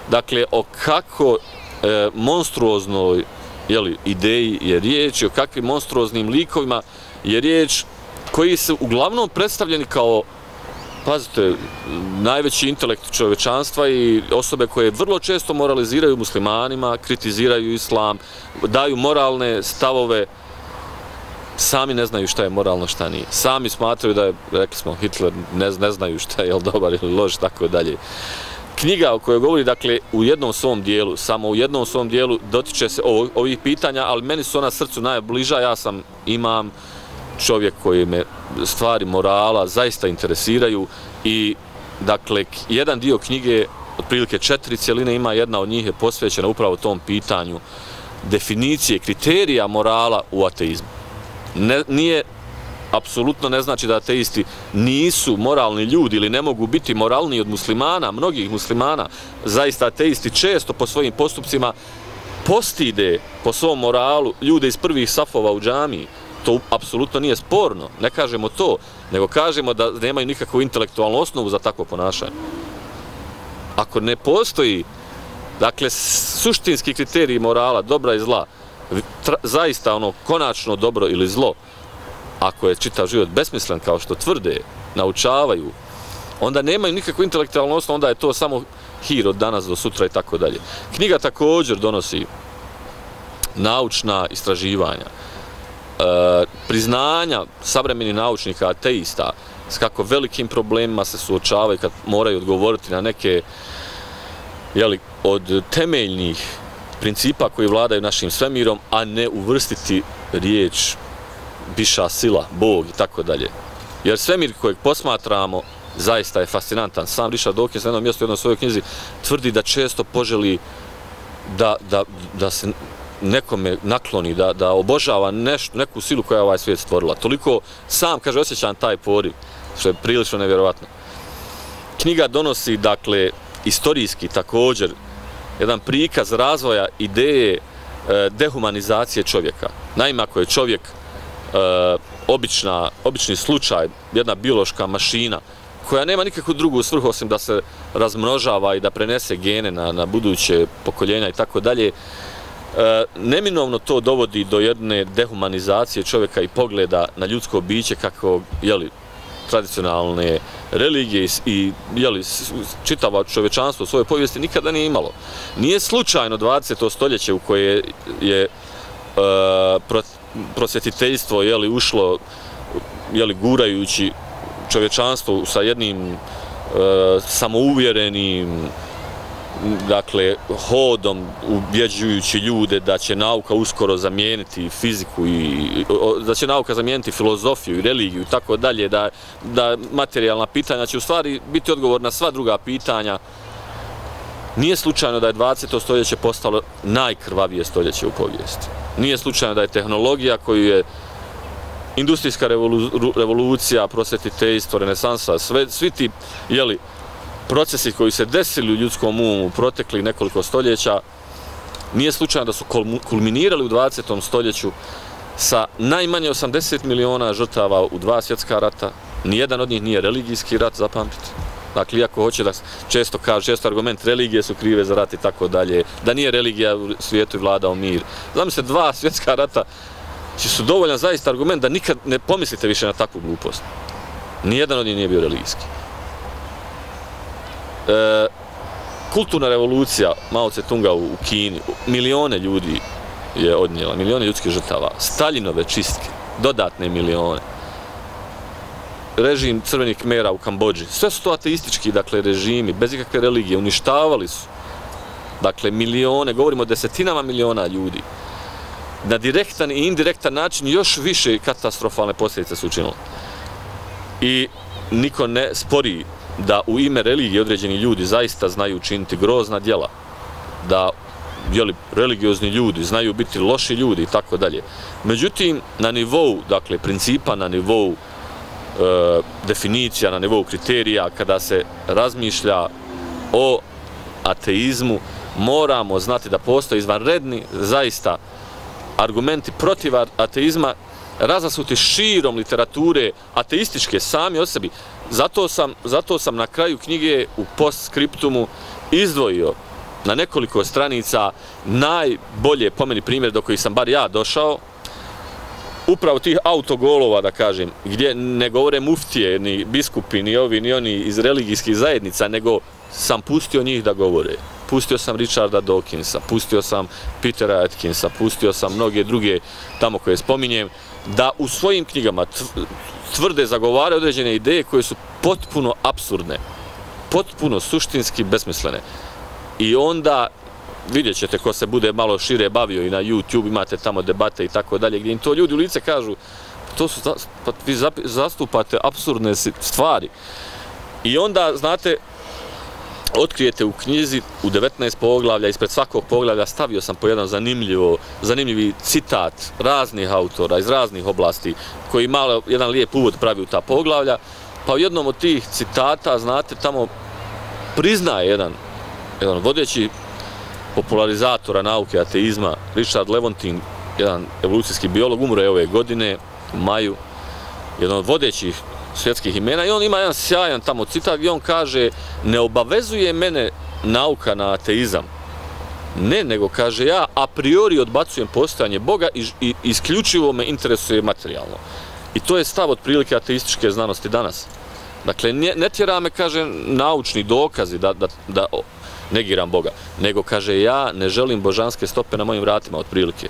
dakle, o kako e, monstruoznoj jeli, ideji je riječ i o kakvim monstruoznim likovima je riječ koji su uglavnom predstavljeni kao pazite, najveći intelekt čovečanstva i osobe koje vrlo često moraliziraju muslimanima, kritiziraju islam, daju moralne stavove, sami ne znaju šta je moralno, šta nije. Sami smatraju da je, rekli smo, Hitler ne, ne znaju šta je dobar ili loš, tako dalje. Knjiga o kojoj govori, dakle, u jednom svom dijelu, samo u jednom svom dijelu dotiče se ovih pitanja, ali meni su ona srcu najbliža, ja sam, imam, čovjek koji me stvari morala zaista interesiraju i dakle jedan dio knjige otprilike četiri cijeline ima jedna od njih je posvećena upravo tom pitanju definicije kriterija morala u ateizmu. Ne, nije apsolutno ne znači da ateisti nisu moralni ljudi ili ne mogu biti moralni od muslimana, mnogih muslimana, zaista ateisti često po svojim postupcima postide po svom moralu ljude iz prvih safova u džamiji, to apsolutno nije sporno, ne kažemo to, nego kažemo da nemaju nikakvu intelektualnu osnovu za takvo ponašanje. Ako ne postoji, dakle, suštinski kriterij morala, dobra i zla, zaista ono, konačno dobro ili zlo, ako je čitav život besmislen, kao što tvrde, naučavaju, onda nemaju nikakvu intelektualnu osnovu, onda je to samo hir od danas do sutra i tako dalje. Knjiga također donosi naučna istraživanja, E, priznanja savremenih naučnika ateista s kako velikim problemima se suočavaju kad moraju odgovoriti na neke jeli, od temeljnih principa koji vladaju našim svemirom, a ne uvrstiti riječ viša sila, Bog i tako dalje. Jer svemir kojeg posmatramo zaista je fascinantan. Sam Richard Dawkins na jednom mjestu u jednom svojoj knjizi tvrdi da često poželi da, da, da se nekome nakloni, da, da obožava neš, neku silu koja je ovaj svijet stvorila. Toliko sam, kaže, osjećam taj poriv, što je prilično nevjerovatno. Knjiga donosi, dakle, istorijski također, jedan prikaz razvoja ideje e, dehumanizacije čovjeka. Naime, ako je čovjek e, obična, obični slučaj, jedna biološka mašina, koja nema nikakvu drugu svrhu osim da se razmnožava i da prenese gene na, na buduće pokoljenja i tako dalje, e, neminovno to dovodi do jedne dehumanizacije čovjeka i pogleda na ljudsko biće kako jeli, tradicionalne religije i jeli, čitava čovečanstvo u svojoj povijesti nikada nije imalo. Nije slučajno 20. stoljeće u koje je Eh, prosvjetiteljstvo je li ušlo je li gurajući čovječanstvo sa jednim e, samouvjerenim dakle, hodom ubjeđujući ljude da će nauka uskoro zamijeniti fiziku i da će nauka zamijeniti filozofiju i religiju i tako dalje, da, da materijalna pitanja će u stvari biti odgovor na sva druga pitanja. Nije slučajno da je 20. stoljeće postalo najkrvavije stoljeće u povijesti. Nije slučajno da je tehnologija koju je industrijska revolucija, prosvetiteljstvo, renesansa, sve, svi ti, jeli, procesi koji se desili u ljudskom umu protekli nekoliko stoljeća, nije slučajno da su kulminirali u 20. stoljeću sa najmanje 80 miliona žrtava u dva svjetska rata. Nijedan od njih nije religijski rat, zapamtite. Dakle, iako hoće da često kaže, često argument, religije su krive za rat i tako dalje, da nije religija u svijetu i vladao mir. Znam se, dva svjetska rata će su dovoljan zaista argument da nikad ne pomislite više na takvu glupost. Nijedan od njih nije bio religijski e, kulturna revolucija Mao Tse-tunga u, Kini, milione ljudi je odnijela, milione ljudskih žrtava, Staljinove čistke, dodatne milione, režim crvenih kmera u Kambođi, sve su to ateistički, dakle, režimi, bez ikakve religije, uništavali su, dakle, milione, govorimo o desetinama miliona ljudi. na direktan i indirektan način još više katastrofalne posljedice su učinili. I niko ne spori da u ime religije određeni ljudi zaista znaju učiniti grozna djela, da jeli, religiozni ljudi znaju biti loši ljudi i tako dalje. Međutim, na nivou, dakle, principa, na nivou E, definicija, na nivou kriterija, kada se razmišlja o ateizmu, moramo znati da postoje izvanredni, zaista, argumenti protiv ateizma razasuti širom literature ateističke sami o sebi. Zato sam, zato sam na kraju knjige u postskriptumu izdvojio na nekoliko stranica najbolje pomeni primjer do kojih sam bar ja došao, upravo tih autogolova, da kažem, gdje ne govore muftije, ni biskupi, ni ovi, ni oni iz religijskih zajednica, nego sam pustio njih da govore. Pustio sam Richarda Dawkinsa, pustio sam Petera Atkinsa, pustio sam mnoge druge tamo koje spominjem, da u svojim knjigama tvrde zagovare određene ideje koje su potpuno absurdne, potpuno suštinski besmislene. I onda vidjet ćete ko se bude malo šire bavio i na YouTube imate tamo debate i tako dalje, gdje im to ljudi u lice kažu, to su, pa vi zastupate absurdne stvari. I onda, znate, otkrijete u knjizi u 19 poglavlja, ispred svakog poglavlja stavio sam po jedan zanimljivo, zanimljivi citat raznih autora iz raznih oblasti koji malo jedan lijep uvod pravi u ta poglavlja. Pa u jednom od tih citata, znate, tamo priznaje jedan, jedan vodeći popularizatora nauke ateizma, Richard Levontin, jedan evolucijski biolog, umro je ove godine, u maju, jedan od vodećih svjetskih imena i on ima jedan sjajan tamo citat gdje on kaže ne obavezuje mene nauka na ateizam. Ne, nego kaže ja a priori odbacujem postojanje Boga i, i isključivo me interesuje materijalno. I to je stav od prilike ateističke znanosti danas. Dakle, ne, ne tjera me, kaže, naučni dokazi da, da, da negiram Boga, nego kaže ja ne želim božanske stope na mojim vratima od prilike.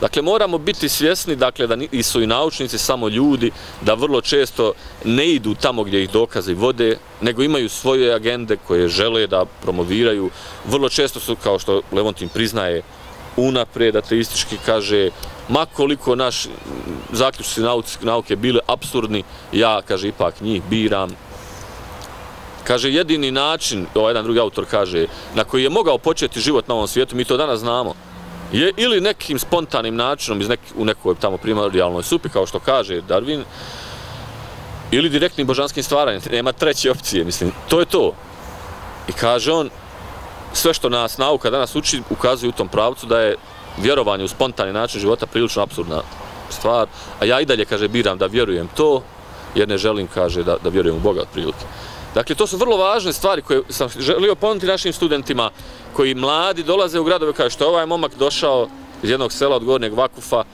Dakle, moramo biti svjesni dakle, da su i naučnici samo ljudi, da vrlo često ne idu tamo gdje ih dokaze vode, nego imaju svoje agende koje žele da promoviraju. Vrlo često su, kao što Levontin priznaje, unaprijed ateistički kaže ma koliko naš zaključci nauke bile absurdni, ja, kaže, ipak njih biram. Kaže, jedini način, ovaj jedan drugi autor kaže, na koji je mogao početi život na ovom svijetu, mi to danas znamo, je ili nekim spontanim načinom iz nek, u nekoj tamo primordijalnoj supi, kao što kaže Darwin, ili direktnim božanskim stvaranjem, nema treće opcije, mislim, to je to. I kaže on, sve što nas nauka danas uči, ukazuje u tom pravcu da je vjerovanje u spontani način života prilično absurdna stvar, a ja i dalje, kaže, biram da vjerujem to, jer ne želim, kaže, da, da vjerujem u Boga otprilike. Dakle, to su vrlo važne stvari koje sam želio ponuti našim studentima koji mladi dolaze u gradove kao što je ovaj momak došao iz jednog sela od Gornjeg Vakufa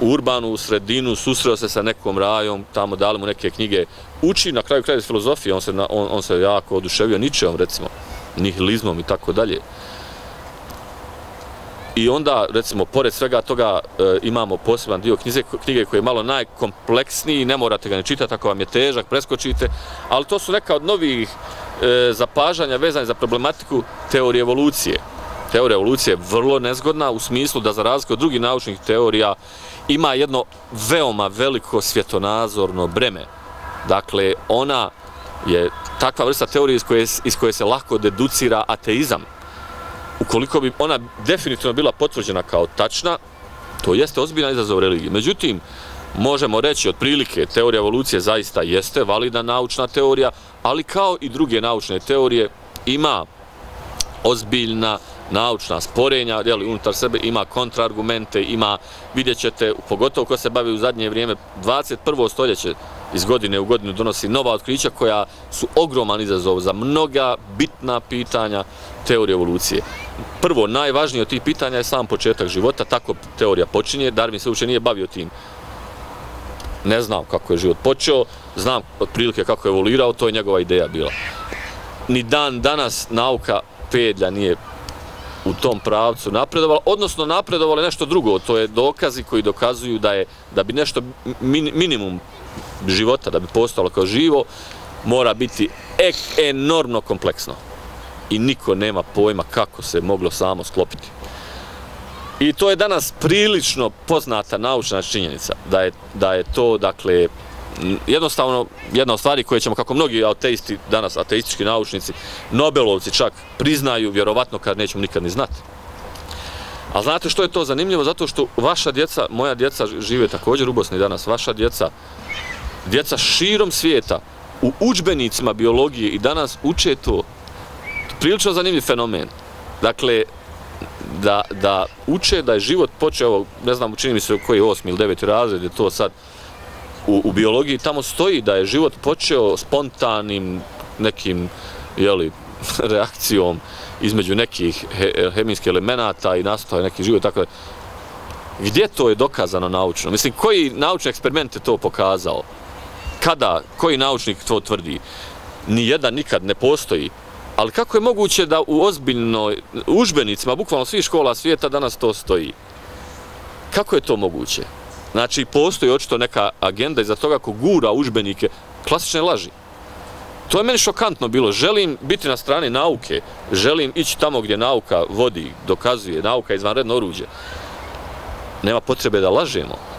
u urbanu, u sredinu, susreo se sa nekom rajom, tamo dali mu neke knjige, uči na kraju kraja iz filozofije, on se, on, on se jako oduševio ničeom, recimo, nihilizmom i tako dalje. I onda, recimo, pored svega toga e, imamo poseban dio knjize, knjige koji je malo najkompleksniji, ne morate ga ne čitati ako vam je težak, preskočite, ali to su neka od novih e, zapažanja vezane za problematiku teorije evolucije. Teorija evolucije je vrlo nezgodna u smislu da za razliku od drugih naučnih teorija ima jedno veoma veliko svjetonazorno breme. Dakle, ona je takva vrsta teorije iz koje, iz koje se lako deducira ateizam ukoliko bi ona definitivno bila potvrđena kao tačna, to jeste ozbiljan izazov religije. Međutim, možemo reći otprilike, teorija evolucije zaista jeste validna naučna teorija, ali kao i druge naučne teorije, ima ozbiljna naučna sporenja, jeli, unutar sebe ima kontraargumente, ima, vidjet ćete, pogotovo ko se bavi u zadnje vrijeme, 21. stoljeće iz godine u godinu donosi nova otkrića koja su ogroman izazov za mnoga bitna pitanja teorije evolucije. Prvo, najvažnije od tih pitanja je sam početak života, tako teorija počinje, Darwin se uopće nije bavio tim. Ne znam kako je život počeo, znam otprilike kako je evoluirao, to je njegova ideja bila. Ni dan danas nauka pedlja nije u tom pravcu napredovala, odnosno napredovala nešto drugo, to je dokazi koji dokazuju da je da bi nešto minimum života, da bi postalo kao živo, mora biti ek enormno kompleksno. I niko nema pojma kako se moglo samo sklopiti. I to je danas prilično poznata naučna činjenica, da je, da je to, dakle, jednostavno jedna od stvari koje ćemo, kako mnogi ateisti, danas ateistički naučnici, Nobelovci čak priznaju, vjerovatno kad nećemo nikad ni znati. A znate što je to zanimljivo? Zato što vaša djeca, moja djeca žive također u Bosni danas, vaša djeca, djeca širom svijeta, u učbenicima biologije i danas uče to. Prilično zanimljiv fenomen. Dakle, da, da uče da je život počeo, ne znam, čini mi se koji je osmi ili deveti razred, je to sad u, u biologiji, tamo stoji da je život počeo spontanim nekim, jeli, reakcijom između nekih he, hemijskih elemenata i nastoje neki život, tako da, gdje to je dokazano naučno? Mislim, koji naučni eksperiment je to pokazao? Kada, koji naučnik to tvrdi? Nijedan nikad ne postoji. Ali kako je moguće da u ozbiljnoj užbenicima, bukvalno svih škola svijeta, danas to stoji? Kako je to moguće? Znači, postoji očito neka agenda iza toga ko gura užbenike klasične laži. To je meni šokantno bilo. Želim biti na strani nauke, želim ići tamo gdje nauka vodi, dokazuje, nauka je izvanredno oruđe. Nema potrebe da lažemo.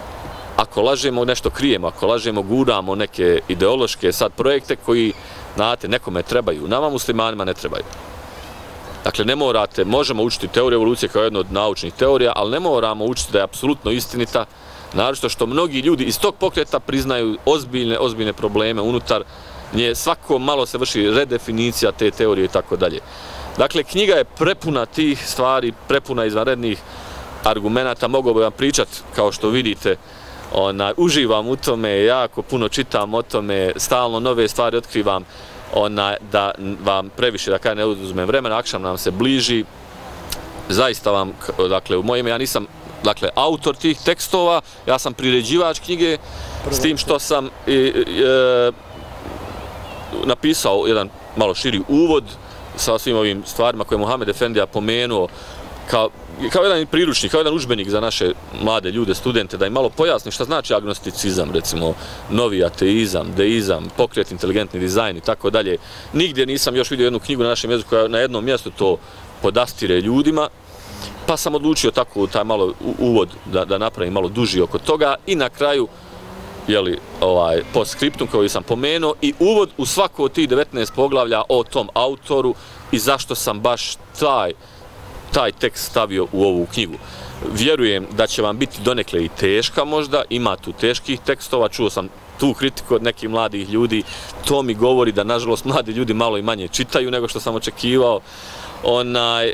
Ako lažemo, nešto krijemo. Ako lažemo, guramo neke ideološke sad projekte koji, znate, nekome trebaju. Nama muslimanima ne trebaju. Dakle, ne morate, možemo učiti teoriju evolucije kao jednu od naučnih teorija, ali ne moramo učiti da je apsolutno istinita, naročito što mnogi ljudi iz tog pokreta priznaju ozbiljne, ozbiljne probleme unutar nje svako malo se vrši redefinicija te teorije i tako dalje. Dakle, knjiga je prepuna tih stvari, prepuna izvanrednih argumenta, mogu bi vam pričat, kao što vidite, ona, uživam u tome, jako puno čitam o tome, stalno nove stvari otkrivam, ona, da vam previše, da kada ne uzmem vremena, akšam nam se bliži, zaista vam, dakle, u moje ime, ja nisam dakle, autor tih tekstova, ja sam priređivač knjige, s tim što sam i, i, e, napisao jedan malo širi uvod sa svim ovim stvarima koje je Mohamed Efendija pomenuo kao, kao jedan priručnik, kao jedan užbenik za naše mlade ljude, studente, da im malo pojasni šta znači agnosticizam, recimo novi ateizam, deizam, pokret, inteligentni dizajn i tako dalje. Nigdje nisam još vidio jednu knjigu na našem jeziku koja na jednom mjestu to podastire ljudima, pa sam odlučio tako taj malo uvod da, da napravim malo duži oko toga i na kraju jeli, ovaj, post skriptum koji sam pomenuo i uvod u svako od tih 19 poglavlja o tom autoru i zašto sam baš taj, taj tekst stavio u ovu knjigu. Vjerujem da će vam biti donekle i teška možda, ima tu teških tekstova, čuo sam tu kritiku od nekih mladih ljudi, to mi govori da nažalost mladi ljudi malo i manje čitaju nego što sam očekivao, onaj,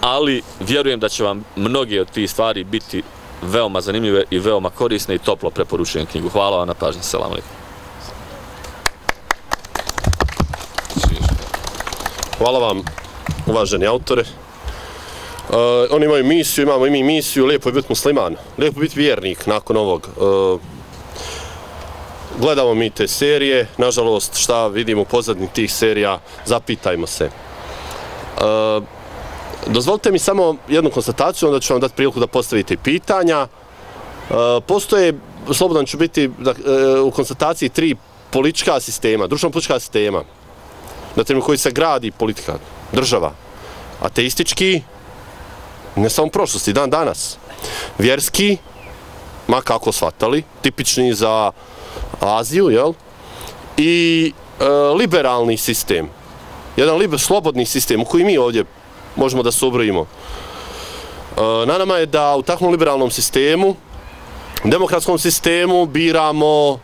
ali vjerujem da će vam mnoge od tih stvari biti veoma zanimljive i veoma korisne i toplo preporučujem knjigu. Hvala vam na pažnji. selam alaikum. Hvala vam, uvaženi autore. Uh, oni imaju misiju, imamo i mi misiju, lijepo je biti musliman, lijepo je biti vjernik nakon ovog. Uh, gledamo mi te serije, nažalost šta vidimo u pozadnji tih serija, zapitajmo se. Uh, Dozvolite mi samo jednu konstataciju, onda ću vam dati priliku da postavite pitanja. Postoje, slobodan ću biti e, u konstataciji tri politička sistema, društveno politička sistema, na temelju koji se gradi politika, država, ateistički, ne samo prošlosti, dan danas, vjerski, ma kako shvatali, tipični za Aziju, jel? I e, liberalni sistem, jedan liber, slobodni sistem u koji mi ovdje možemo da se ubrojimo. E, na nama je da u takvom liberalnom sistemu, demokratskom sistemu, biramo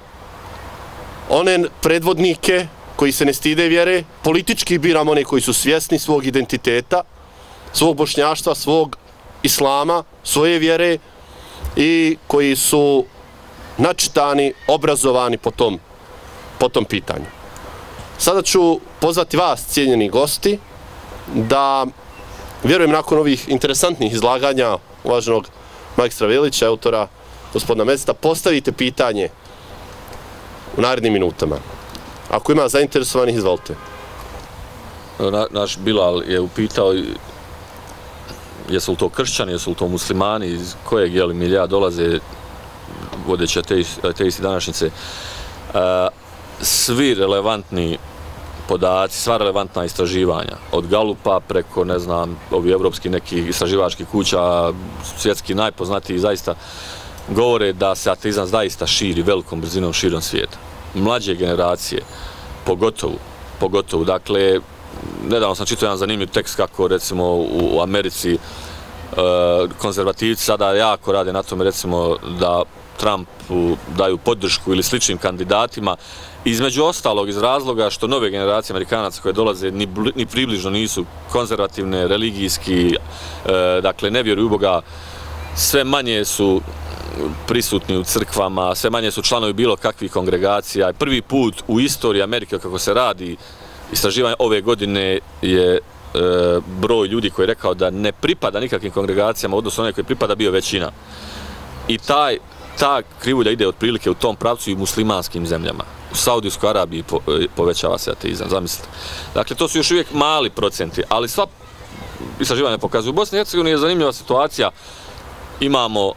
one predvodnike koji se ne stide vjere, politički biramo one koji su svjesni svog identiteta, svog bošnjaštva, svog islama, svoje vjere i koji su načitani, obrazovani po tom, po tom pitanju. Sada ću pozvati vas, cijenjeni gosti, da Vjerujem nakon ovih interesantnih izlaganja uvaženog magistra Velića, autora gospodina Mesta, postavite pitanje u narednim minutama. Ako ima zainteresovanih, izvolite. Na, naš Bilal je upitao jesu li to kršćani, jesu li to muslimani, iz kojeg jeli, milija dolaze vodeći ateisti današnjice. E, svi relevantni podaci, sva relevantna istraživanja, od Galupa preko, ne znam, ovi evropski neki istraživački kuća, svjetski najpoznatiji, zaista govore da se ateizam zaista širi velikom brzinom širom svijeta. Mlađe generacije, pogotovo, pogotovo, dakle, nedavno sam čitao jedan zanimljiv tekst kako, recimo, u Americi e, konzervativci sada jako rade na tome, recimo, da Trumpu daju podršku ili sličnim kandidatima, između ostalog iz razloga što nove generacije Amerikanaca koje dolaze ni, ni približno nisu konzervativne, religijski, e, dakle ne vjeruju u Boga, sve manje su prisutni u crkvama, sve manje su članovi bilo kakvih kongregacija. Prvi put u istoriji Amerike kako se radi istraživanje ove godine je e, broj ljudi koji je rekao da ne pripada nikakvim kongregacijama, odnosno onaj koji pripada bio većina. I taj ta krivulja ide otprilike u tom pravcu i u muslimanskim zemljama. U Saudijskoj Arabiji po, e, povećava se ateizam, zamislite. Dakle, to su još uvijek mali procenti, ali sva istraživanja pokazuju. U Bosni i Hercegovini je zanimljiva situacija. Imamo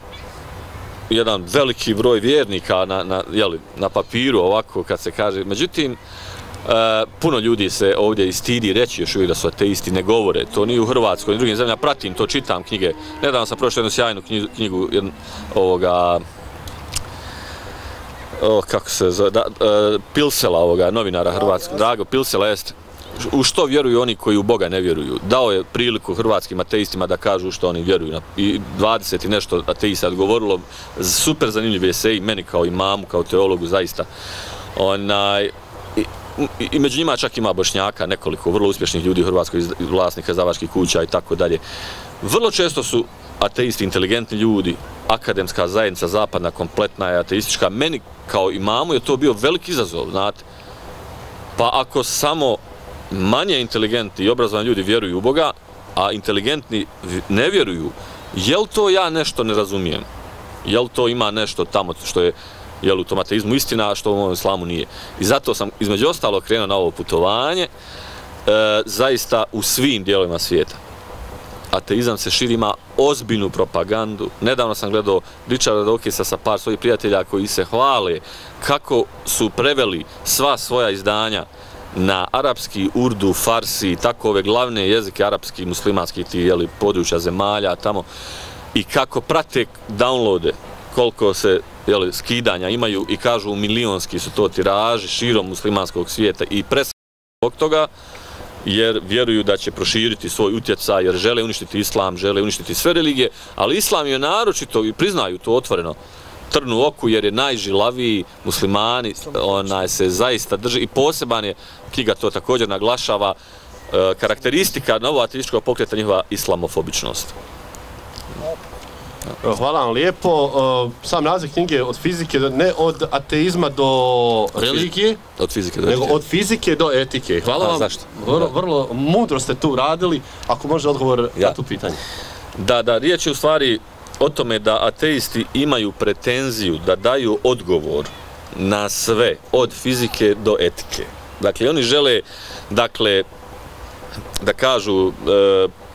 jedan veliki broj vjernika na, na, jeli, na papiru, ovako kad se kaže. Međutim, E, puno ljudi se ovdje istidi reći još uvijek da su ateisti, ne govore. To nije u Hrvatskoj, ni drugim zemljama. Pratim to, čitam knjige. Nedavno sam prošao jednu sjajnu knjigu, knjigu jedn, ovoga, o, kako se zove, da, e, Pilsela, ovoga, novinara Hrvatskog, Drago Pilsela, jest, u što vjeruju oni koji u Boga ne vjeruju. Dao je priliku hrvatskim ateistima da kažu što oni vjeruju. I 20 i nešto ateista odgovorilo, super zanimljiv esej, meni kao imamu, kao teologu, zaista. Onaj, i, među njima čak ima bošnjaka, nekoliko vrlo uspješnih ljudi u Hrvatskoj, vlasnika zavačkih kuća i tako dalje. Vrlo često su ateisti, inteligentni ljudi, akademska zajednica zapadna, kompletna je ateistička. Meni kao imamu je to bio veliki izazov, znate. Pa ako samo manje inteligentni i obrazovani ljudi vjeruju u Boga, a inteligentni ne vjeruju, jel to ja nešto ne razumijem? Jel to ima nešto tamo što je jel, u tom ateizmu istina, što u ovom islamu nije. I zato sam između ostalo krenuo na ovo putovanje, e, zaista u svim dijelovima svijeta ateizam se širi, ima ozbiljnu propagandu. Nedavno sam gledao Richarda Dawkinsa sa par svojih prijatelja koji se hvale kako su preveli sva svoja izdanja na arapski, urdu, farsi i tako ove glavne jezike arapski, muslimanski ti jeli, područja zemalja tamo i kako prate downloade koliko se jeli, skidanja imaju i kažu milionski su to tiraži širom muslimanskog svijeta i pres toga jer vjeruju da će proširiti svoj utjecaj, jer žele uništiti islam, žele uništiti sve religije, ali islam je naročito, i priznaju to otvoreno, trnu oku jer je najžilaviji muslimani, onaj se zaista drži i poseban je, knjiga to također naglašava, e, karakteristika novoateističkog pokreta njihova islamofobičnost. Hvala vam lijepo. E, sam naziv knjige od fizike, ne od ateizma do religije, od fizike do nego od fizike do etike. Hvala vam. Zašto? Vrlo, vrlo mudro ste tu radili. Ako može odgovor ja. na tu pitanje. Da, da, riječ je u stvari o tome da ateisti imaju pretenziju da daju odgovor na sve, od fizike do etike. Dakle, oni žele, dakle, da kažu, e,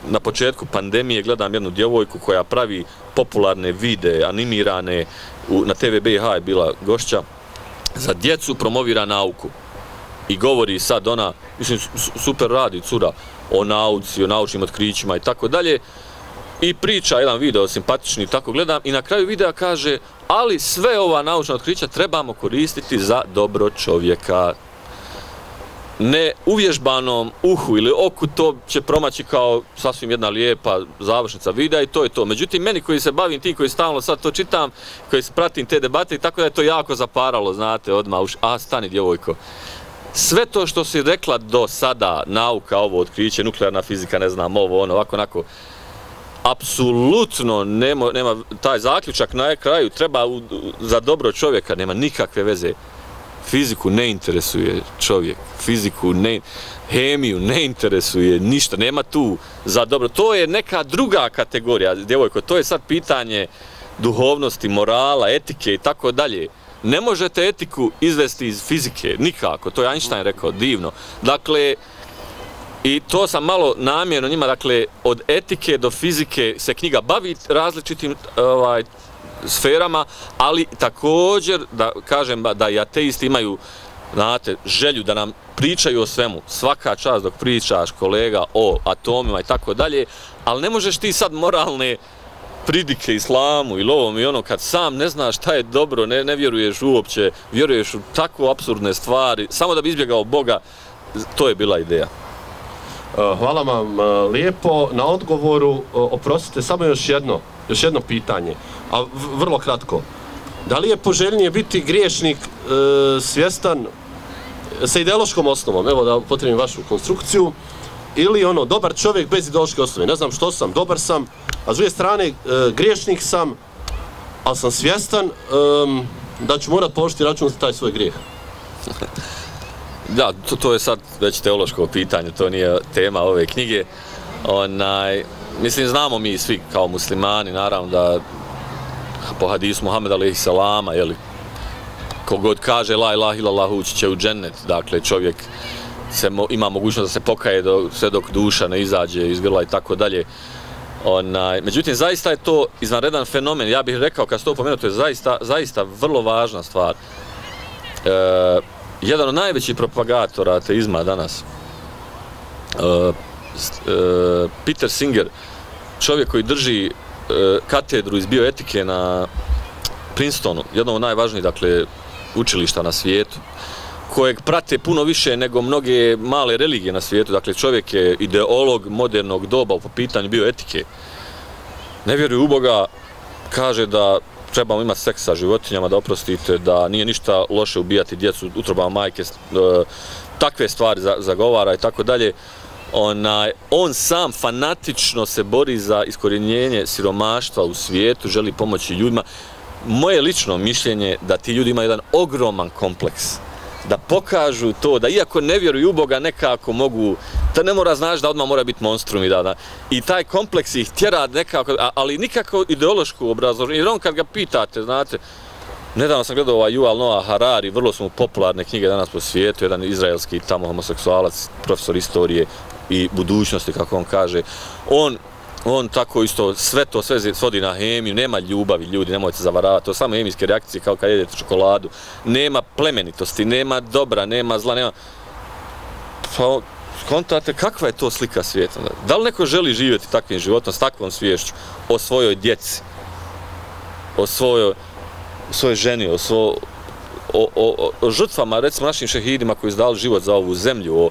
na početku pandemije gledam jednu djevojku koja pravi popularne vide, animirane, u, na TVBH je bila gošća, za djecu promovira nauku. I govori sad ona, mislim, super radi cura, o nauci, o naučnim otkrićima i tako dalje. I priča jedan video simpatični, tako gledam, i na kraju videa kaže, ali sve ova naučna otkrića trebamo koristiti za dobro čovjeka ne uvježbanom uhu ili oku to će promaći kao sasvim jedna lijepa završnica videa i to je to. Međutim, meni koji se bavim tim, koji stalno sad to čitam, koji pratim te debate i tako da je to jako zaparalo, znate, odmah, uš, a stani djevojko. Sve to što si rekla do sada, nauka, ovo otkriće, nuklearna fizika, ne znam, ovo, ono, ovako, onako, apsolutno nema, nema taj zaključak na kraju, treba u, za dobro čovjeka, nema nikakve veze fiziku ne interesuje čovjek, fiziku ne, hemiju ne interesuje ništa, nema tu za dobro. To je neka druga kategorija, djevojko, to je sad pitanje duhovnosti, morala, etike i tako dalje. Ne možete etiku izvesti iz fizike, nikako, to je Einstein rekao, divno. Dakle, I to sam malo namjerno njima, dakle, od etike do fizike se knjiga bavi različitim ovaj, sferama, ali također da kažem da i ateisti imaju znate, želju da nam pričaju o svemu, svaka čast dok pričaš kolega o atomima i tako dalje, ali ne možeš ti sad moralne pridike islamu i lovom i ono, kad sam ne znaš šta je dobro, ne, ne vjeruješ uopće, vjeruješ u tako absurdne stvari, samo da bi izbjegao Boga, to je bila ideja. Eh, hvala vam eh, lijepo na odgovoru. Eh, oprostite, samo još jedno, još jedno pitanje, a vrlo kratko. Da li je poželjnije biti griješnik e, svjestan sa ideološkom osnovom, evo da potrebim vašu konstrukciju, ili ono, dobar čovjek bez ideološke osnove, ne znam što sam, dobar sam, a s druge strane, e, griješnik sam, ali sam svjestan e, da ću morat položiti račun za taj svoj grijeh. Da, to, to je sad već teološko pitanje, to nije tema ove knjige. Onaj, mislim, znamo mi svi kao muslimani, naravno da po hadisu Muhammed alaihi salama, jeli, kogod kaže la ilaha illallah ući će u džennet, dakle čovjek se mo, ima mogućnost da se pokaje do, sve dok duša ne izađe iz grla i tako dalje. Onaj, međutim, zaista je to izvanredan fenomen. Ja bih rekao, kad se to pomenuo, to je zaista, zaista vrlo važna stvar. E, jedan od najvećih propagatora ateizma danas, e, e, Peter Singer, čovjek koji drži e, katedru iz bioetike na Princetonu, jednom od najvažnijih, dakle, učilišta na svijetu, kojeg prate puno više nego mnoge male religije na svijetu, dakle, čovjek je ideolog modernog doba po pitanju bioetike, ne vjeruje u Boga, kaže da trebamo imati seks sa životinjama, da oprostite, da nije ništa loše ubijati djecu utrobama majke, e, takve stvari zagovara i tako dalje. Onaj, on sam fanatično se bori za iskorjenjenje siromaštva u svijetu, želi pomoći ljudima. Moje lično mišljenje da ti ljudi imaju jedan ogroman kompleks da pokažu to, da iako ne vjeruju u Boga, nekako mogu, to ne mora znaš da odmah mora biti monstrum i da, da. I taj kompleks ih tjera nekako, ali nikako ideološku obrazloženje. Jer on kad ga pitate, znate, nedavno sam gledao ovaj Yuval Noah Harari, vrlo su mu popularne knjige danas po svijetu, jedan izraelski tamo homoseksualac, profesor istorije i budućnosti, kako on kaže. On on tako isto sve to sve svodi na hemiju, nema ljubavi ljudi, nemojte se zavaravati, to samo hemijske reakcije kao kad jedete čokoladu, nema plemenitosti, nema dobra, nema zla, nema... Pa, kontate, kakva je to slika svijeta? Da li neko želi živjeti takvim životom, s takvom sviješću, o svojoj djeci, o svojoj, o svojoj ženi, o, svo, o, o, o žrtvama, recimo našim šehidima koji su dali život za ovu zemlju, o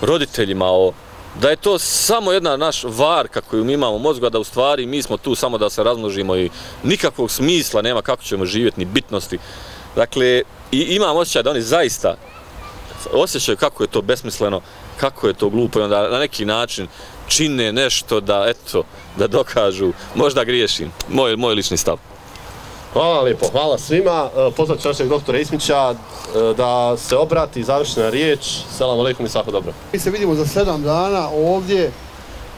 roditeljima, o da je to samo jedna naš varka koju mi imamo mozgu, da u stvari mi smo tu samo da se razmnožimo i nikakvog smisla nema kako ćemo živjeti, ni bitnosti. Dakle, i imam osjećaj da oni zaista osjećaju kako je to besmisleno, kako je to glupo i onda na neki način čine nešto da, eto, da dokažu, možda griješim, moj, moj lični stav. Hvala lijepo, hvala svima. E, pozvat ću našeg doktora Ismića e, da se obrati završena riječ. Salam alaikum i svako dobro. Mi se vidimo za sedam dana ovdje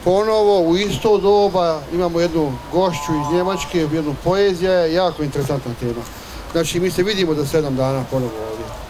ponovo u isto doba. Imamo jednu gošću iz Njemačke, jednu poezija, jako interesantna tema. Znači mi se vidimo za sedam dana ponovo ovdje.